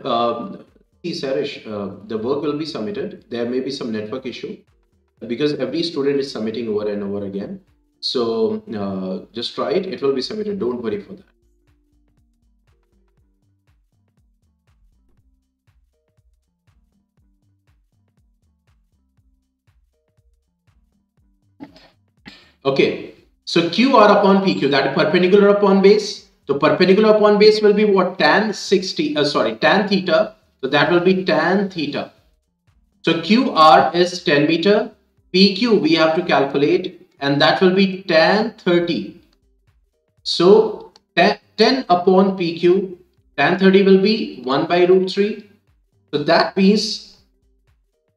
Um, see, Sarish, uh, the work will be submitted. There may be some network issue because every student is submitting over and over again. So uh, just try it. It will be submitted. Don't worry for that. Okay, so QR upon PQ, that perpendicular upon base. So perpendicular upon base will be what? Tan 60, uh, sorry, tan theta. So that will be tan theta. So QR is 10 meter. PQ we have to calculate and that will be tan 30. So 10 upon PQ, tan 30 will be 1 by root 3. So that means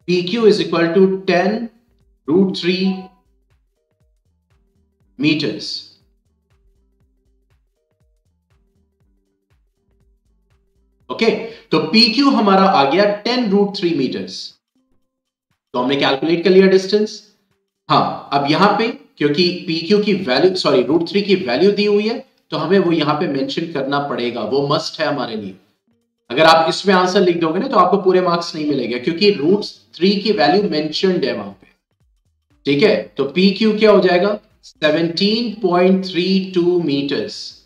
PQ is equal to 10 root 3 meters. Okay okay, तो क्यू हमारा आ गया टेन रूट थ्री मीटर्स तो हमने कैलकुलेट कर लिया डिस्टेंस हाँ अब यहाँ पे क्योंकि पी क्यू की वैल्यू सॉरी रूट थ्री की वैल्यू दी हुई है तो हमें वो यहाँ पे मेंशन करना पड़ेगा। वो मस्ट है हमारे लिए। अगर आप इसमें आंसर लिख दोगे ना तो आपको पूरे मार्क्स नहीं मिलेगा क्योंकि रूट थ्री की वैल्यू मेंशन है वहाँ पे। ठीक है तो पी क्या हो जाएगा? 17.32 मीटर्स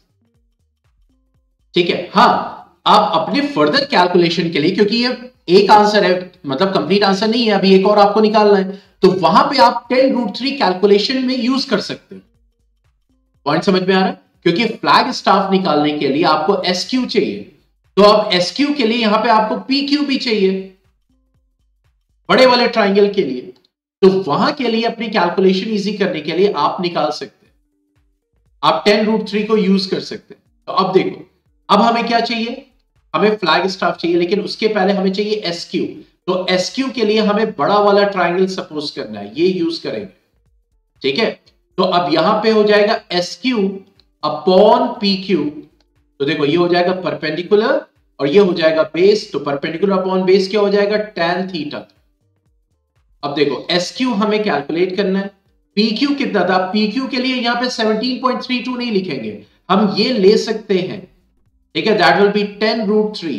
ठीक है? हाँ आप अपने फर्दर कैलकुलेशन के लिए, क्योंकि ये एक आंसर है मतलब कंप्लीट आंसर नहीं है, अभी एक और आपको निकालना है तो वहाँ पे आप टेन रूट थ्री कैलकुलेशन में यूज़ कर सकते हो। पॉइंट समझ में आ रहा है? क्योंकि फ्लैग स्टाफ निकालने के लिए आपको एस क्यू चाहिए। तो अब एस क्यू के लिए यहाँ पे आपको पी क्यू भी चाहिए। बड़े वाले ट्राइंगल के लिए। तो वहाँ के लिए अपनी कैलकुलेशन इजी करने के लिए आप निकाल सकते हैं। आप टेन रूट थ्री को यूज़ कर सकते हैं। तो अब देखो, अब हमें क्या चाहिए? हमें फ्लैग स्टाफ चाहिए, लेकिन उसके पहले हमें चाहिए एस क्यू तो एस क्यू के लिए हमें बड़ा वाला ट्राइंगल सपोज़ करना है, ये यूज़ करेंगे। ठीक है? तो अब यहाँ पे हो जाएगा S Q upon P Q तो देखो, ये हो जाएगा परपेंडिकुलर और ये हो जाएगा बेस तो परपेंडिकुलर अपॉन बेस क्या हो जाएगा? टेन थीटा अब देखो एस क्यू हमें कैलकुलेट करना है। पी क्यू कितना था? पी क्यू के लिए यहाँ पे 17.32 नहीं लिखेंगे। हम ये ले सकते हैं। ठीक है that will be tan root three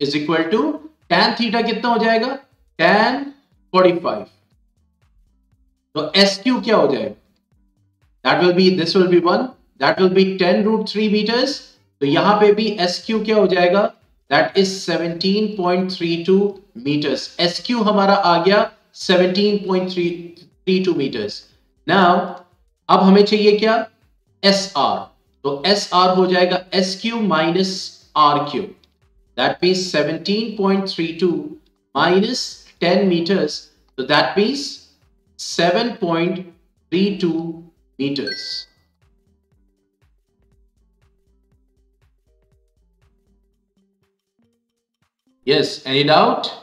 is equal to tan theta कितना हो जाएगा? टेन फोर्टी फाइव तो एस क्यू क्या हो जाएगा? That will be this will be one that will be tan root three meters तो यहाँ पे भी एस क्यू क्या हो जाएगा? That is 17.32 meters S Q हमारा आ गया 17.32 मीटर्स नाउ अब हमें चाहिए क्या? एस आर तो एस आर हो जाएगा S Q minus R Q that means 17.32 minus 10 meters तो that means 7.32 meters Yes, any doubt?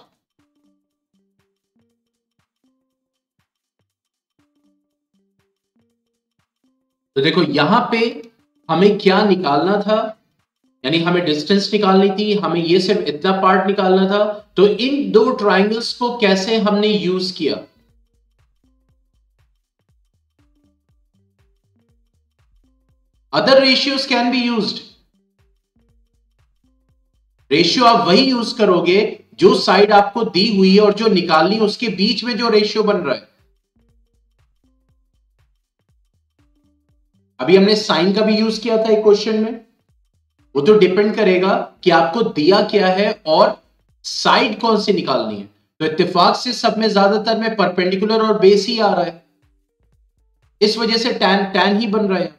तो देखो, यहाँ पे हमें क्या निकालना था? यानी हमें डिस्टेंस निकालनी थी, हमें ये सिर्फ़ इतना पार्ट निकालना था तो इन दो ट्राइंगल्स को कैसे हमने यूज़ किया? Other ratios can be use ratio आप वही यूज़ करोगे, जो साइड आपको दी हुई है और जो निकालनी उसके बीच में जो रेशियो बन रहा है। अभी हमने साइन का भी यूज़ किया था एक क्वेश्चन में। वो तो डिपेंड करेगा कि आपको दिया क्या है और साइड कौन सी निकालनी है। तो इत्तेफाक से सब में ज़्यादातर में परपेंडिकुलर और बेस ही आ रहा है। इस वजह से टैन टैन ही बन रहा है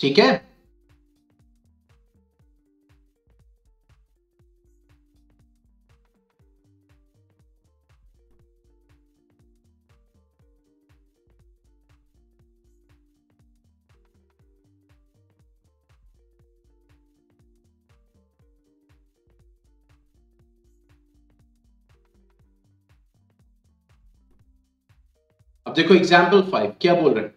ठीक है? देखो एग्ज़ाम्पल फाइव क्या बोल रहे हैं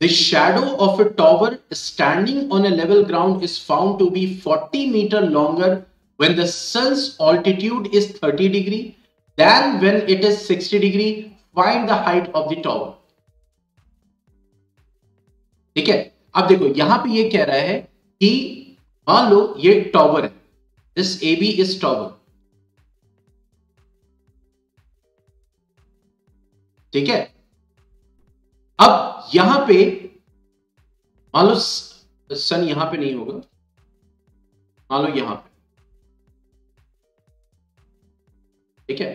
The shadow of a tower standing on a level ground is found to be 40 meter longer when the sun's altitude is 30 degree than when it is 60 degree. Find the height of the tower. ठीक है अब देखो यहाँ पे ये कह रहा है कि मान लो ये टॉवर है this A B is tower ठीक है अब यहाँ पे मान लो सन यहाँ पे नहीं होगा। मान लो यहाँ पे। ठीक है?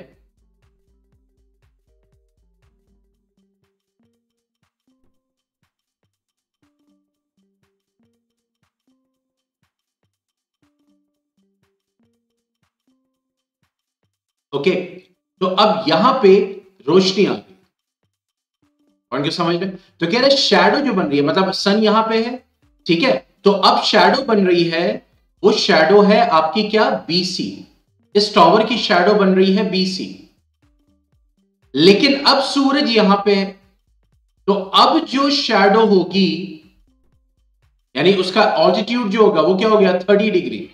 Okay okay. तो अब यहाँ पे रोशनी आ गई। पॉइंट को समझ में तो कह रहे शेडो जो बन रही है मतलब सन यहाँ पे है, ठीक है? तो अब शेडो बन रही है, वो शेडो है आपकी क्या? बीसी इस टॉवर की शेडो बन रही है बीसी लेकिन अब सूरज यहाँ पे है। तो अब जो शेडो होगी, यानी उसका ऑल्टीट्यूड जो होगा, वो क्या हो गया? थर्टी डिग्री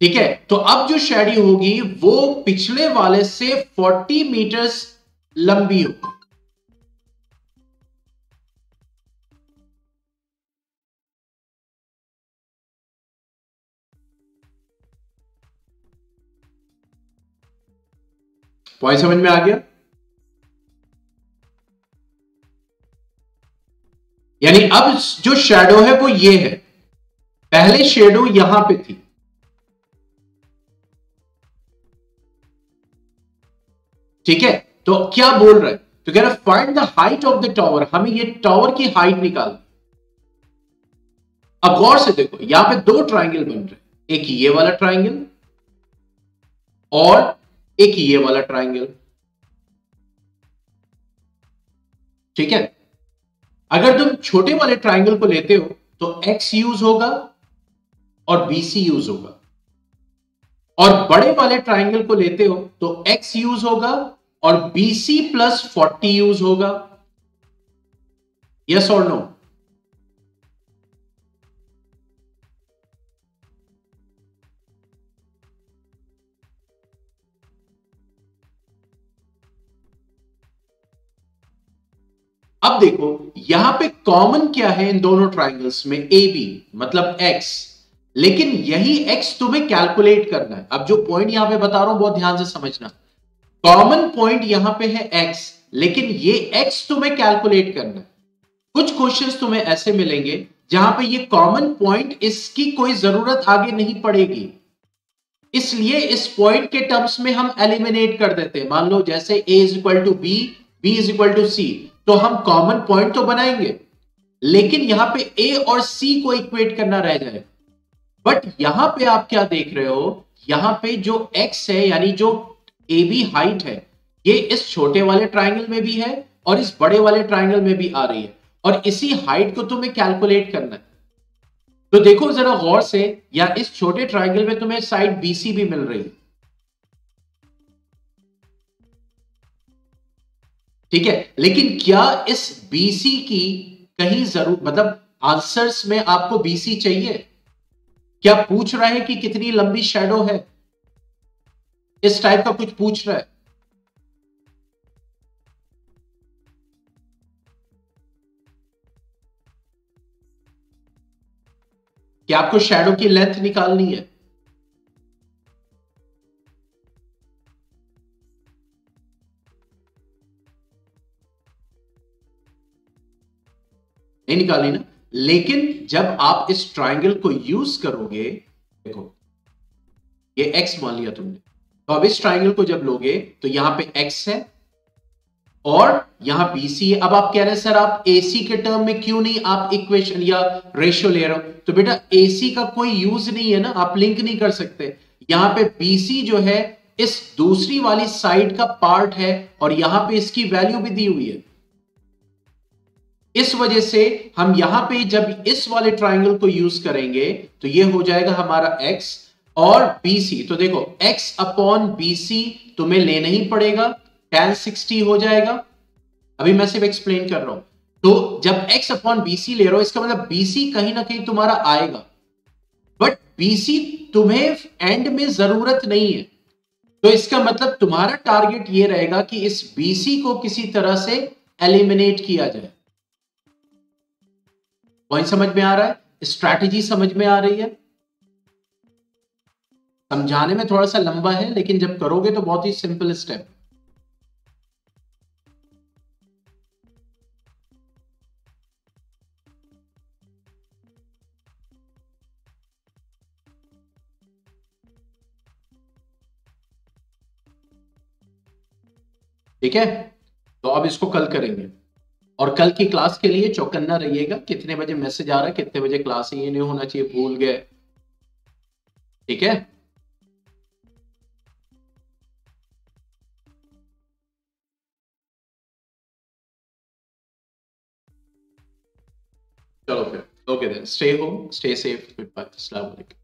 ठीक है? तो अब जो शेडी होगी, वो पिछले वाले से फोर्टी मीटर्स लंबी होगी। पॉइंट समझ में आ गया? यानी अब जो शेडो है वो ये है। पहले शेडो यहाँ पे थी। ठीक है? तो क्या बोल रहा है? तो कह रहा find the height of the tower हमें ये टावर की हाइट निकाल। अब गौर से देखो, यहाँ पे दो ट्राइंगल बन रहे एक ये वाला ट्राइंगल और एक ये वाला ट्राइंगल ठीक है? अगर तुम छोटे वाले ट्राइंगल को लेते हो तो एक्स यूज़ होगा और बीसी यूज़ होगा। और बड़े वाले ट्राइंगल को लेते हो तो एक्स यूज़ होगा और बीसी प्लस फोर्टी यूज़ होगा। यस और नो अब देखो, यहाँ पे कॉमन क्या है इन दोनों ट्राइंगल्स में? ए बी मतलब एक्स लेकिन यही एक्स तुम्हें कैलकुलेट करना है। अब जो पॉइंट यहाँ पे बता रहा हूँ, बहुत ध्यान से समझना। कॉमन पॉइंट यहाँ पे है एक्स लेकिन ये एक्स तुम्हें कैलकुलेट करना है। कुछ क्वेश्चंस तुम्हें ऐसे मिलेंगे, जहाँ पे ये कॉमन पॉइंट इसकी कोई ज़रूरत आगे नहीं पड़ेगी। इसलिए इस पॉइंट के टर्म्स में हम एलिमिनेट कर देते हैं। मान लो, जैसे A is equal to B B is equal to C तो हम कॉमन पॉइंट तो बनाएँगे, लेकिन यहाँ पे ए और सी को इक्वेट करना रह जाए। बट यहाँ पे आप क्या देख रहे हो? यहाँ पे जो एक्स है, यानी जो ए बी हाइट है, ये इस छोटे वाले ट्राइंगल में भी है और इस बड़े वाले ट्राइंगल में भी आ रही है। और इसी हाइट को तुम्हें कैलकुलेट करना है। तो देखो जरा गौर से, या इस छोटे ट्राइंगल में तुम्हें साइड बीसी भी मिल रही है। ठीक है? लेकिन क्या इस बीसी की कहीं ज़रूर मतलब आंसर्स में आपको बीसी चाहिए? क्या पूछ रहा है कि कितनी लंबी शेडो है? इस टाइप का कुछ पूछ रहा है। क्या आपको शेडो की लेंथ निकालनी है। नहीं निकाली ना। लेकिन जब आप इस ट्राइंगल को यूज़ करोगे, देखो, ये एक्स मान लिया तुमने। तो अब इस ट्राइंगल को जब लोगे तो यहाँ पे एक्स है और यहाँ बीसी है। अब आप कह रहे हैं, सर, आप एसी के टर्म में क्यों नहीं आप इक्वेशन या रेशियो ले रहे हो? तो बेटा एसी का कोई यूज़ नहीं है ना। आप लिंक नहीं कर सकते। यहाँ पे बीसी जो है, इस दूसरी वाली साइड का पार्ट है और यहाँ पे इसकी वैल्यू भी दी हुई है। इस वजह से हम यहाँ पे जब इस वाले ट्राइंगल को यूज़ करेंगे तो ये हो जाएगा हमारा x और BC तो देखो, x अपॉन BC तुम्हें लेना ही पड़ेगा टेन सिक्सटी हो जाएगा। अभी मैं सिर्फ़ एक्सप्लेन कर रहा हूँ। तो जब x अपॉन BC ले रहा हो, इसका मतलब BC कहीं ना कहीं तुम्हारा आएगा। बट BC तुम्हें एंड में ज़रूरत नहीं है। तो इसका मतलब तुम्हारा टारगेट ये रहेगा कि इस BC को किसी तरह से एलिमिनेट किया जाए। पॉइंट समझ में आ रहा है? स्ट्रैटेजी समझ में आ रही है? समझाने में थोड़ा सा लंबा है, लेकिन जब करोगे तो बहुत ही सिंपल स्टेप ठीक है? तो अब इसको कल करेंगे। और कल की क्लास के लिए चौकन्ना रहिएगा। कितने बजे मैसेज आ रहा है, कितने बजे क्लास ये नहीं होना चाहिए, भूल गए। ठीक है? चलो फिर। Okay then stay home stay safe good bye अस्सलाम वालेकुम